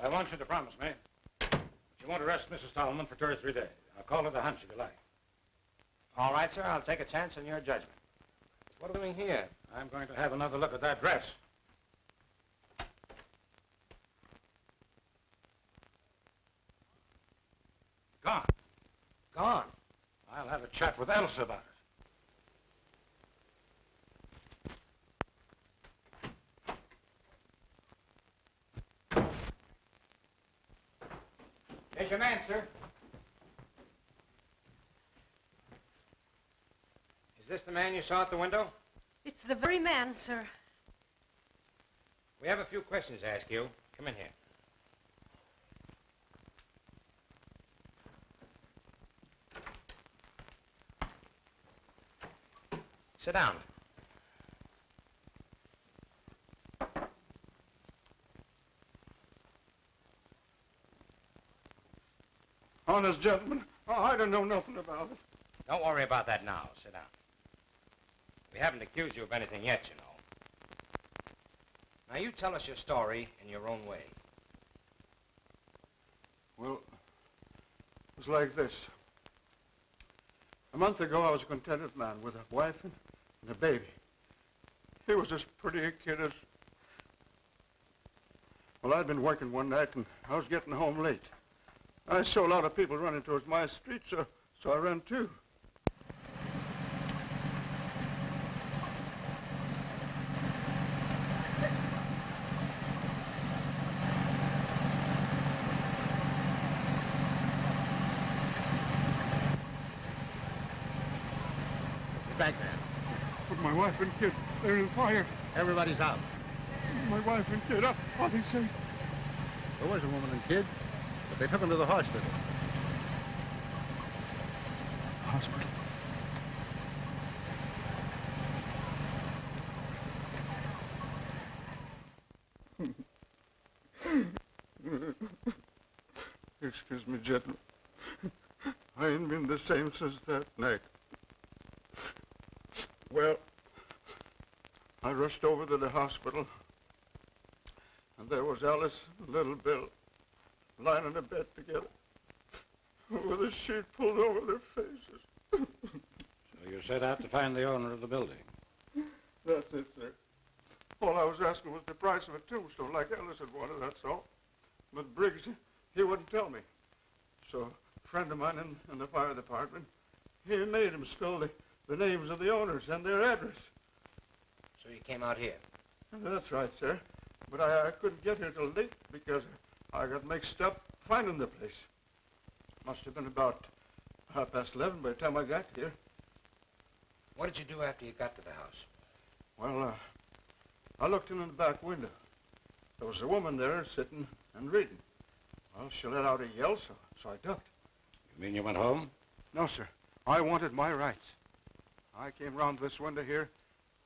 I want you to promise me that you won't arrest Mrs. Tallman for two or three days. I'll call it a hunch if you like. All right, sir. I'll take a chance on your judgment. What are we doing here? I'm going to have another look at that dress. Gone. Gone. I'll have a chat with Elsa about it. Here's your man, sir. Is this the man you saw at the window? It's the very man, sir. We have a few questions to ask you. Come in here. Sit down. Honest gentlemen, oh, I don't know nothing about it. Don't worry about that now. Sit down. We haven't accused you of anything yet, you know. Now, you tell us your story in your own way. Well, it was like this. A month ago, I was a contented man with a wife and, and a baby. He was as pretty a kid as. Well, I'd been working one night and I was getting home late. I saw a lot of people running towards my street, so, So I ran too. Back there. But my wife and kid, they're in fire. Everybody's out. My wife and kid, are, are they safe? There was a woman and kid, they took him to the hospital. Hospital? Excuse me, gentlemen. I ain't been the same since that night. Well, I rushed over to the hospital, and there was Alice and little Bill lying in a bed together with a sheet pulled over their faces. So you set out to find the owner of the building. That's it, sir. All I was asking was the price of a tombstone, like Alice had wanted, that's all. But Briggs, he wouldn't tell me. So a friend of mine in, in the fire department, he made him spell the, the names of the owners and their address. So you came out here. That's right, sir. But I, I couldn't get here till late because I got mixed up finding the place. Must have been about half past eleven by the time I got here. What did you do after you got to the house? Well, uh, I looked in the back window. There was a woman there sitting and reading. Well, she let out a yell, so, so I ducked. You mean you went home? No, sir. I wanted my rights. I came round this window here,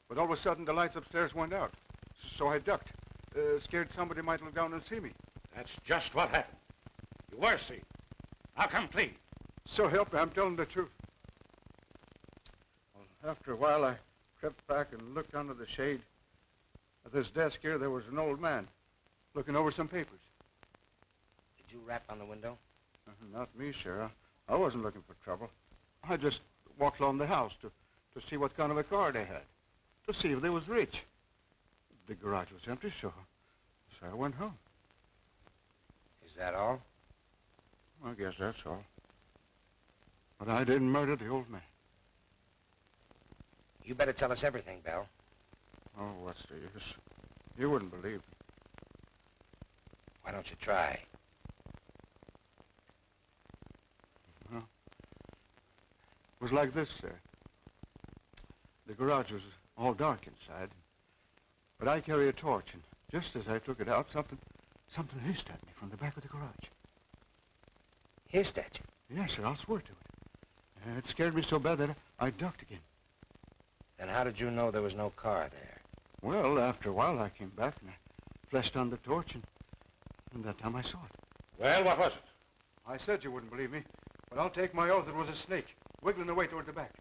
but all of a sudden the lights upstairs went out. So I ducked, uh, scared somebody might look down and see me. That's just what happened. You were seen. Now come clean. So help me, I'm telling the truth. Well, after a while, I crept back and looked under the shade. At this desk here, there was an old man looking over some papers. Did you rap on the window? Uh, Not me, sir. I, I wasn't looking for trouble. I just walked along the house to, to see what kind of a car they had, to see if they was rich. The garage was empty, so, so I went home. Is that all? I guess that's all. But I didn't murder the old man. You better tell us everything, Bell. Oh, what's the use? You wouldn't believe me. Why don't you try? Huh? It was like this, sir. The garage was all dark inside. But I carry a torch, and just as I took it out, something something hissed at me from the back of the garage. Hissed at you? Yes, sir, I'll swear to it. Uh, it scared me so bad that I ducked again. Then how did you know there was no car there? Well, after a while, I came back and I flashed on the torch, and, and that time I saw it. Well, what was it? I said you wouldn't believe me, but I'll take my oath it was a snake, wiggling away toward the back.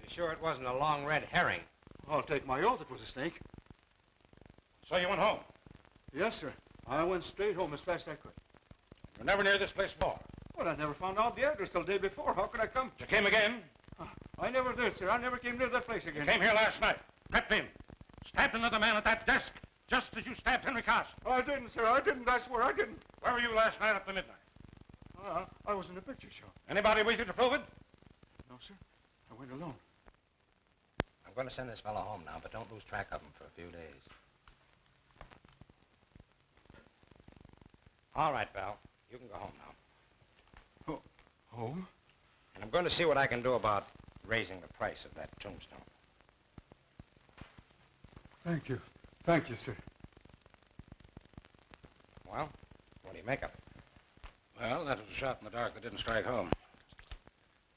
You're sure it wasn't a long red herring? I'll take my oath it was a snake. So you went home. Yes, sir. I went straight home as fast as I could. You were never near this place before. Well, I never found out the address till the day before. How could I come? You came again? I never did, sir. I never came near that place again. You again. came here last night. Crept in. Stabbed another man at that desk. Just as you stabbed Henry Carson. I didn't, sir. I didn't. I swear I didn't. Where were you last night after midnight? Uh, I was in a picture show. Anybody with you to prove it? No, sir. I went alone. I'm going to send this fellow home now, but don't lose track of him for a few days. All right, Val. You can go home now. Oh home? And I'm going to see what I can do about raising the price of that tombstone. Thank you. Thank you, sir. Well, what do you make of it? Well, that was a shot in the dark that didn't strike home.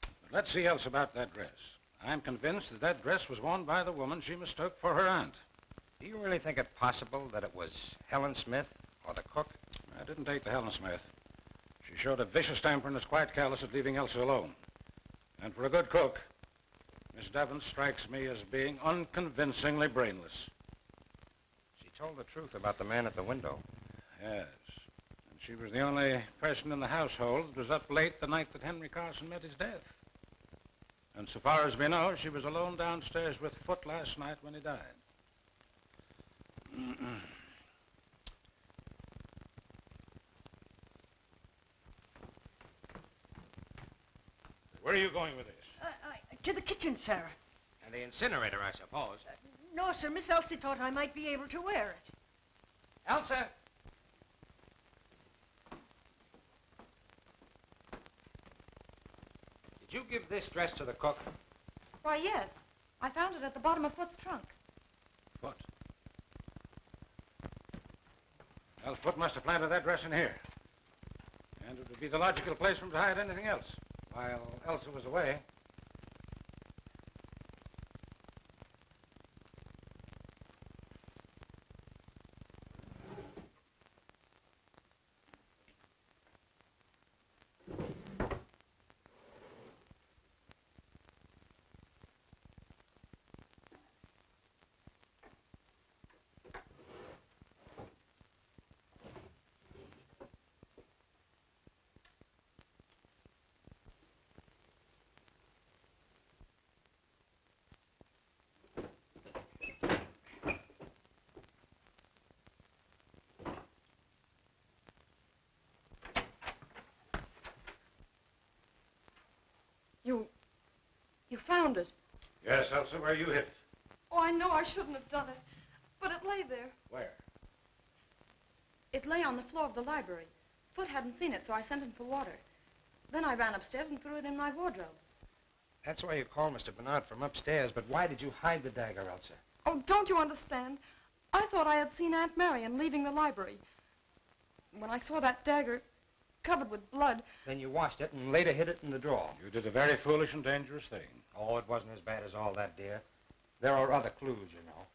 But let's see Elsa about that dress. I'm convinced that that dress was worn by the woman she mistook for her aunt. Do you really think it possible that it was Helen Smith or the cook? I didn't take the Helen Smith. She showed a vicious temper and is quite callous at leaving Elsa alone. And for a good cook, Miss Dubbin strikes me as being unconvincingly brainless. She told the truth about the man at the window. Yes. And she was the only person in the household that was up late the night that Henry Carson met his death. And so far as we know, she was alone downstairs with Foot last night when he died. Where are you going with this? Uh, uh, to the kitchen, sir. And the incinerator, I suppose. No, sir. Miss Elsie thought I might be able to wear it. Elsa! Did you give this dress to the cook? Why, yes. I found it at the bottom of Foot's trunk. Foot. Well, Foot must have planted that dress in here. And it would be the logical place for him to hide anything else. While Elsa was away. You. You found it. Yes, Elsa, where you hid it. Oh, I know I shouldn't have done it. But it lay there. Where? It lay on the floor of the library. Foot hadn't seen it, so I sent him for water. Then I ran upstairs and threw it in my wardrobe. That's why you called Mr. Bernard from upstairs, but why did you hide the dagger, Elsa? Oh, don't you understand? I thought I had seen Aunt Marion leaving the library. When I saw that dagger covered with blood, Then you washed it and later hid it in the drawer. You did a very foolish and dangerous thing. Oh, it wasn't as bad as all that, dear. There are other clues, you know.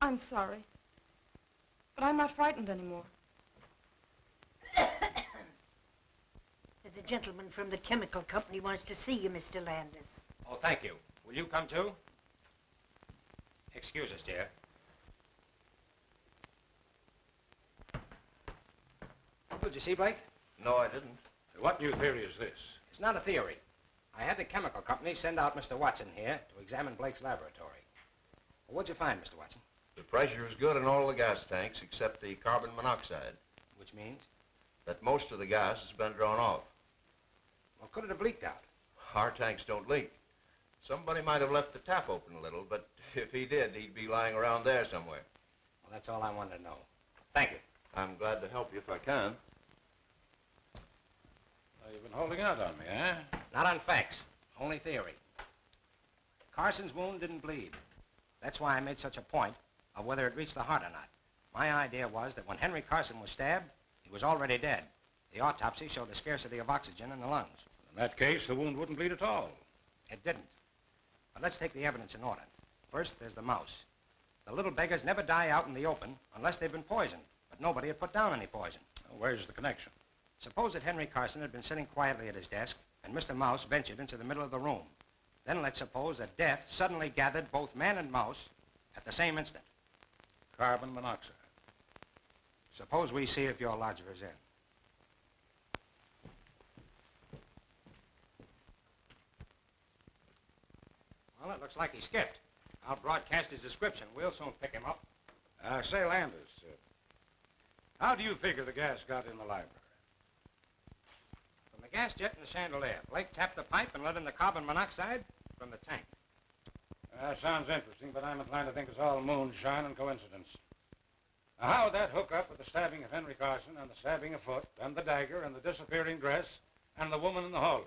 I'm sorry. But I'm not frightened anymore. The gentleman from the chemical company wants to see you, Mr. Landis. Oh, thank you. Will you come too? Excuse us, dear. Did you see Blake? No, I didn't. What new theory is this? It's not a theory. I had the chemical company send out Mr. Watson here to examine Blake's laboratory. Well, what'd you find, Mr. Watson? The pressure is good in all the gas tanks except the carbon monoxide. Which means? That most of the gas has been drawn off. Well, could it have leaked out? Our tanks don't leak. Somebody might have left the tap open a little, but if he did, he'd be lying around there somewhere. Well, that's all I wanted to know. Thank you. I'm glad to help you if I can. You've been holding out on me, eh? Not on facts, only theory. Carson's wound didn't bleed. That's why I made such a point of whether it reached the heart or not. My idea was that when Henry Carson was stabbed, he was already dead. The autopsy showed a scarcity of oxygen in the lungs. In that case, the wound wouldn't bleed at all. It didn't. But let's take the evidence in order. First, there's the mouse. The little beggars never die out in the open unless they've been poisoned, but nobody had put down any poison. Well, where's the connection? Suppose that Henry Carson had been sitting quietly at his desk, and Mr. Mouse ventured into the middle of the room. Then let's suppose that death suddenly gathered both man and mouse at the same instant. Carbon monoxide. Suppose we see if your lodger is in. Well, it looks like he skipped. I'll broadcast his description. We'll soon pick him up. Uh, say, Landis, uh, how do you figure the gas got in the library? The gas jet in the chandelier. Blake tapped the pipe and let in the carbon monoxide from the tank. Uh, sounds interesting, but I'm inclined to think it's all moonshine and coincidence. Now, how would that hook up with the stabbing of Henry Carson and the stabbing of Foot and the dagger and the disappearing dress and the woman in the hallway?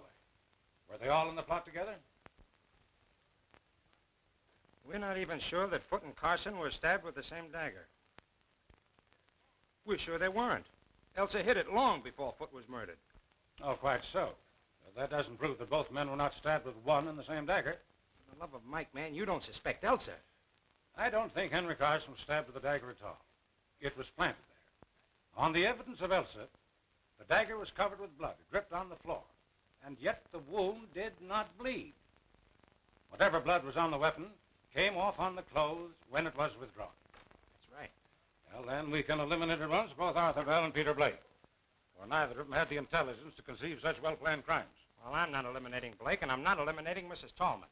Were they all in the plot together? We're not even sure that Foot and Carson were stabbed with the same dagger. We're sure they weren't. Elsa hid it long before Foot was murdered. Oh, quite so. But that doesn't prove that both men were not stabbed with one and the same dagger. For the love of Mike, man, you don't suspect Elsa. I don't think Henry Carson was stabbed with a dagger at all. It was planted there. On the evidence of Elsa, the dagger was covered with blood, dripped on the floor. And yet the wound did not bleed. Whatever blood was on the weapon came off on the clothes when it was withdrawn. That's right. Well, then we can eliminate at once both Arthur Bell and Peter Blake. Neither of them had the intelligence to conceive such well-planned crimes. Well, I'm not eliminating Blake, and I'm not eliminating Mrs. Tallman.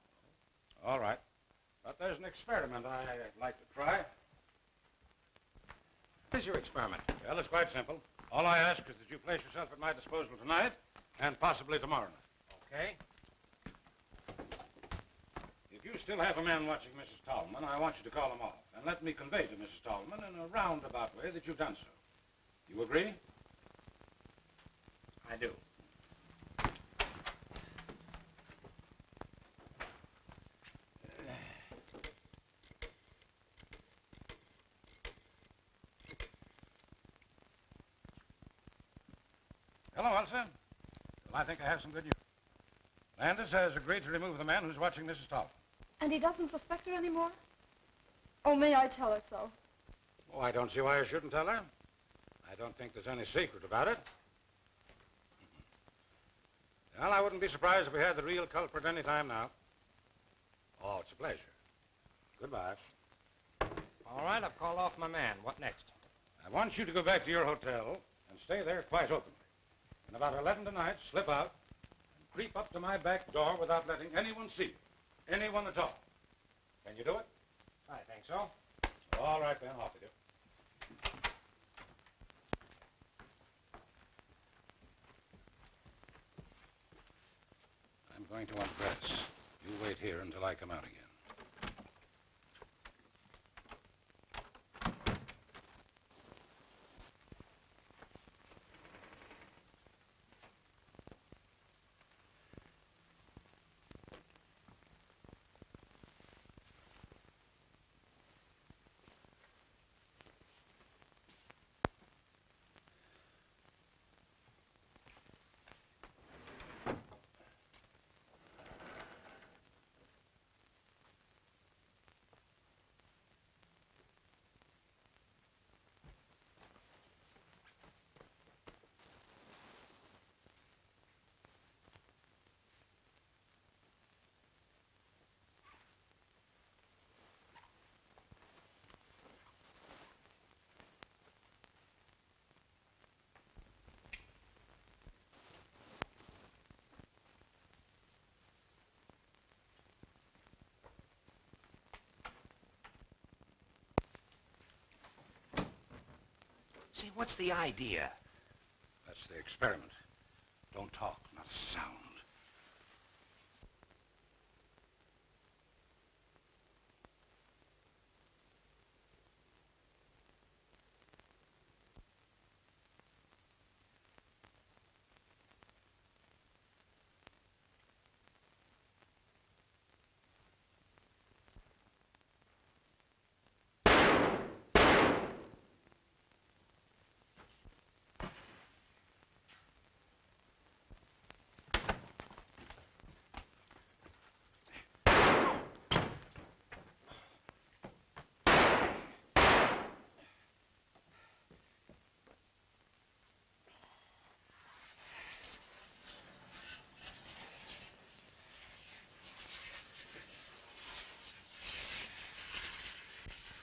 All right. But there's an experiment I'd like to try. What is your experiment? Well, it's quite simple. All I ask is that you place yourself at my disposal tonight and possibly tomorrow night. Okay. If you still have a man watching Mrs. Tallman, I want you to call him off. And let me convey to Mrs. Tallman in a roundabout way that you've done so. You agree? I do. Hello, Elsa. Well, I think I have some good news. Landis has agreed to remove the man who's watching Mrs. Tallman. And he doesn't suspect her anymore? Oh, may I tell her so? Oh, I don't see why I shouldn't tell her. I don't think there's any secret about it. Well, I wouldn't be surprised if we had the real culprit any time now. Oh, it's a pleasure. Goodbye. All right, I've called off my man. What next? I want you to go back to your hotel and stay there quite openly. And about 11 tonight, slip out and creep up to my back door without letting anyone see you. Anyone at all. Can you do it? I think so. All right, then. Off with you. I'm going to undress. You wait here until I come out again. Say, what's the idea? That's the experiment. Don't talk, not a sound.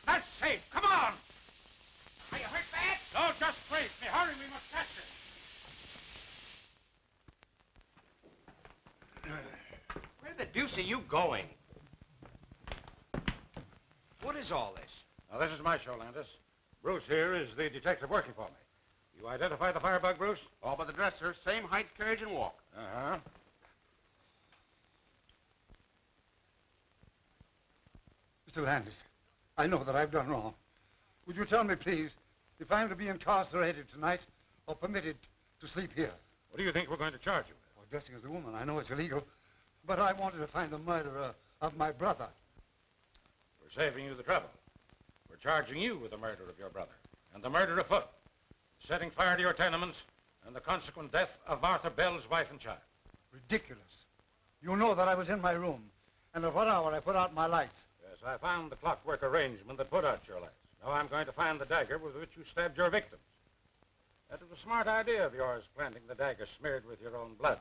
That's safe. Come on. Are you hurt bad? No, just brace me. Hurry, we must catch it. Where the deuce are you going? What is all this? Now, this is my show, Landis. Bruce here is the detective working for me. You identify the firebug, Bruce? All but the dresser, same height, carriage, and walk. Uh-huh. Mr. Landis, I know that I've done wrong. Would you tell me, please, if I'm to be incarcerated tonight or permitted to sleep here? What do you think we're going to charge you with? Well, dressing as a woman, I know it's illegal, but I wanted to find the murderer of my brother. We're saving you the trouble. We're charging you with the murder of your brother and the murder of Foot, setting fire to your tenements, and the consequent death of Arthur Bell's wife and child. Ridiculous. You know that I was in my room, and at what hour I put out my lights. Yes, I found the clockwork arrangement that put out your lights. Now I'm going to find the dagger with which you stabbed your victims. That was a smart idea of yours, planting the dagger smeared with your own blood.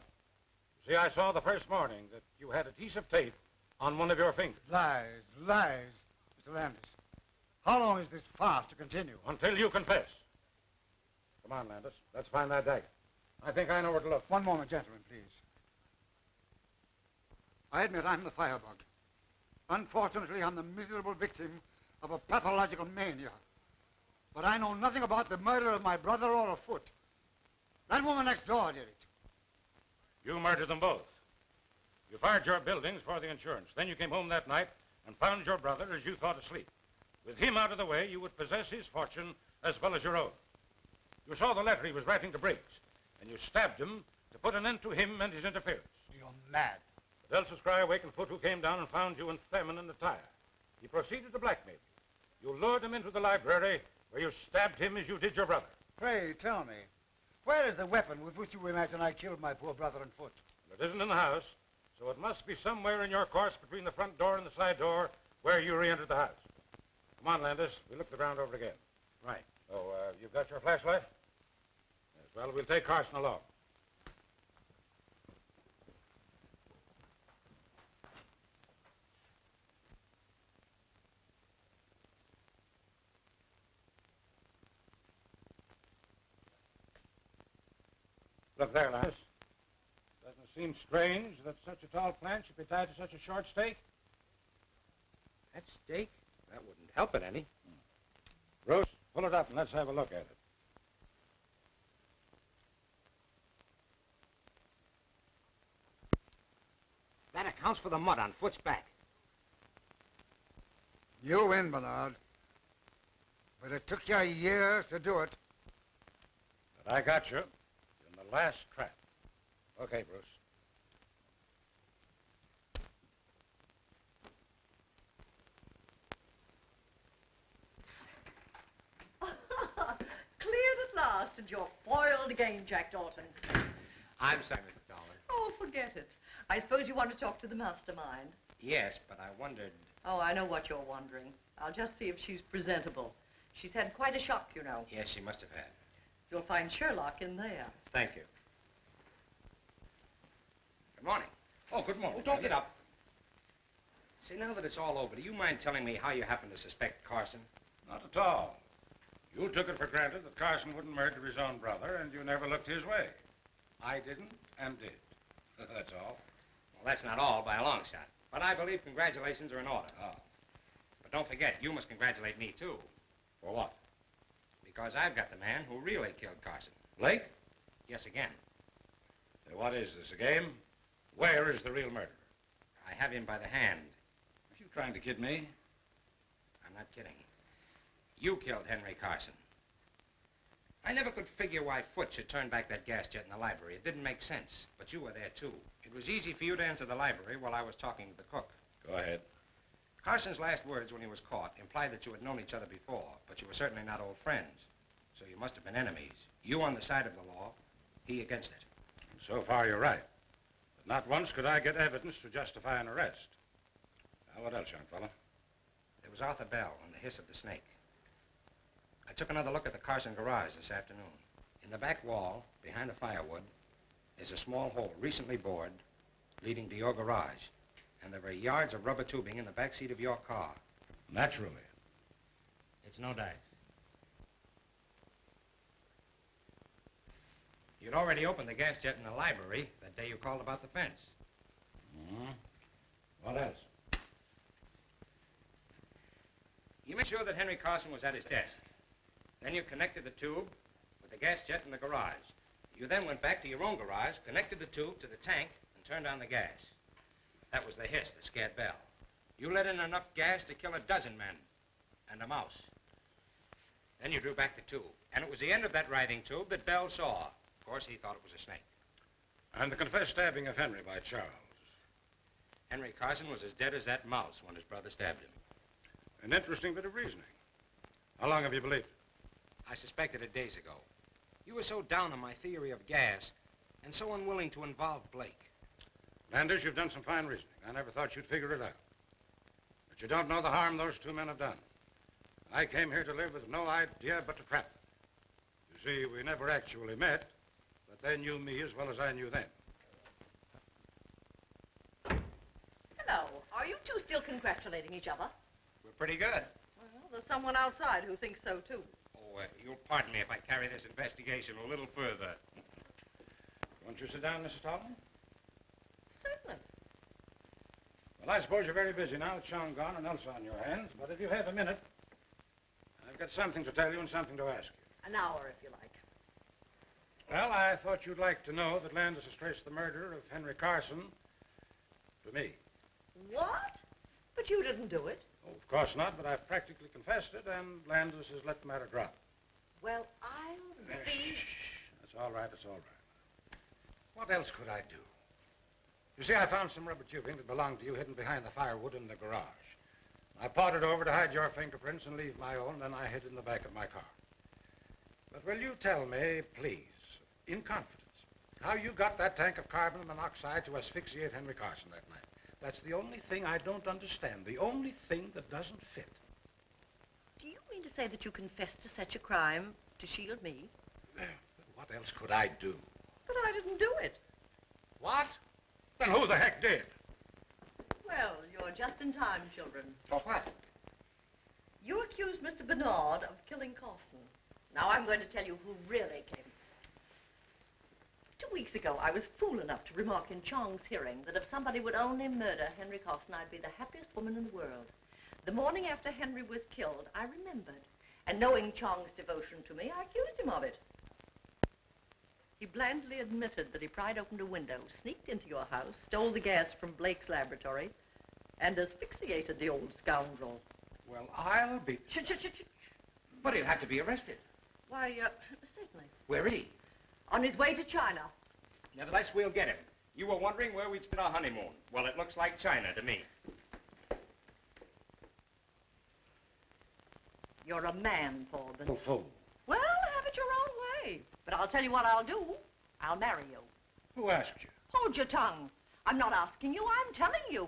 You see, I saw the first morning that you had adhesive tape on one of your fingers. Lies, lies, Mr. Landis. How long is this farce to continue? Until you confess. Come on, Landis. Let's find that dagger. I think I know where to look. One moment, gentlemen, please. I admit I'm the firebug. Unfortunately, I'm the miserable victim of a pathological mania. But I know nothing about the murder of my brother or of Foot. That woman next door did it. You murdered them both. You fired your buildings for the insurance. Then you came home that night and found your brother as you thought asleep. With him out of the way, you would possess his fortune as well as your own. You saw the letter he was writing to Briggs, and you stabbed him to put an end to him and his interference. You're mad. But Elsa's cry awakened Foot, who came down and found you and in the tire. He proceeded to blackmail you. You lured him into the library, where you stabbed him as you did your brother. Pray, tell me, where is the weapon with which you imagine I killed my poor brother and Foot? It isn't in the house, so it must be somewhere in your course between the front door and the side door where you re-entered the house. Come on, Landis. We look the ground over again. Right. Oh, uh, you've got your flashlight? Yes, well, we'll take Carson along. Look there, Landis. Doesn't it seem strange that such a tall plant should be tied to such a short stake? That stake? That wouldn't help it any. Hmm. Bruce, pull it up and let's have a look at it. That accounts for the mud on Foot's back. You win, Bernard. But it took you years to do it. But I got you in the last trap. Okay, Bruce. Cleared at last, and you're foiled again, Jack Dalton. I'm sorry. Dollar. Oh, forget it. I suppose you want to talk to the mastermind. Yes, but I wondered. Oh, I know what you're wondering. I'll just see if she's presentable. She's had quite a shock, you know. Yes, she must have had. You'll find Sherlock in there. Thank you. Good morning. Oh, good morning. Oh, don't get up. See, now that it's all over, do you mind telling me how you happen to suspect Carson? Not at all. You took it for granted that Carson wouldn't murder his own brother, and you never looked his way. I didn't and did. That's all. Well, that's not all by a long shot. But I believe congratulations are in order. Oh. But don't forget, you must congratulate me, too. For what? Because I've got the man who really killed Carson. Blake? Yes, again. Say, what is this, a game? Where is the real murderer? I have him by the hand. Are you trying to kid me? I'm not kidding. You killed Henry Carson. I never could figure why Foot should turn back that gas jet in the library. It didn't make sense. But you were there, too. It was easy for you to enter the library while I was talking to the cook. Go ahead. Carson's last words when he was caught implied that you had known each other before, but you were certainly not old friends. So you must have been enemies. You on the side of the law, he against it. So far, you're right. But not once could I get evidence to justify an arrest. Now, what else, young fellow? There was Arthur Bell and the hiss of the snake. I took another look at the Carson garage this afternoon. In the back wall, behind the firewood, is a small hole recently bored leading to your garage. And there were yards of rubber tubing in the back seat of your car. Naturally. It's no dice. You'd already opened the gas jet in the library that day you called about the fence. Mm-hmm. What else? You made sure that Henry Carson was at his desk. Then you connected the tube with the gas jet in the garage. You then went back to your own garage, connected the tube to the tank, and turned on the gas. That was the hiss that scared Bell. You let in enough gas to kill a dozen men and a mouse. Then you drew back the tube, and it was the end of that writhing tube that Bell saw. Of course, he thought it was a snake. And the confessed stabbing of Henry by Charles. Henry Carson was as dead as that mouse when his brother stabbed him. An interesting bit of reasoning. How long have you believed it? I suspected it days ago. You were so down on my theory of gas and so unwilling to involve Blake. Landis, you've done some fine reasoning. I never thought you'd figure it out. But you don't know the harm those two men have done. I came here to live with no idea but to trap them. You see, we never actually met, but they knew me as well as I knew them. Hello. Are you two still congratulating each other? We're pretty good. Well, there's someone outside who thinks so, too. Oh, uh, you'll pardon me if I carry this investigation a little further. Won't you sit down, Mrs. Tallman? Certainly. Well, I suppose you're very busy now with Sean gone and Elsa on your hands, but if you have a minute, I've got something to tell you and something to ask you. An hour, if you like. Well, I thought you'd like to know that Landis has traced the murder of Henry Carson to me. What? But you didn't do it. Oh, of course not, but I've practically confessed it, and Landis has let the matter drop. Well, I'll be... That's all right, that's all right. What else could I do? You see, I found some rubber tubing that belonged to you hidden behind the firewood in the garage. I pawed it over to hide your fingerprints and leave my own, then I hid in the back of my car. But will you tell me, please, in confidence, how you got that tank of carbon monoxide to asphyxiate Henry Carson that night? That's the only thing I don't understand, the only thing that doesn't fit. Do you mean to say that you confessed to such a crime to shield me? What else could I do? But I didn't do it. What? Then who the heck did? Well, you're just in time, children. For what? You accused Mr. Bernard of killing Carson. Now I'm going to tell you who really came. Two weeks ago, I was fool enough to remark in Choong's hearing that if somebody would only murder Henry Carson, I'd be the happiest woman in the world. The morning after Henry was killed, I remembered. And knowing Choong's devotion to me, I accused him of it. He blandly admitted that he pried open a window, sneaked into your house, stole the gas from Blake's laboratory, and asphyxiated the old scoundrel. Well, I'll be... Shh, shh, shh, shh. But he'll have to be arrested. Why, uh, certainly. Where is he? On his way to China. Nevertheless, we'll get him. You were wondering where we'd spend our honeymoon. Well, it looks like China to me. You're a man, Forbin. Oh, fool. Well, have it your own way. But I'll tell you what I'll do. I'll marry you. Who asked you? Hold your tongue. I'm not asking you, I'm telling you.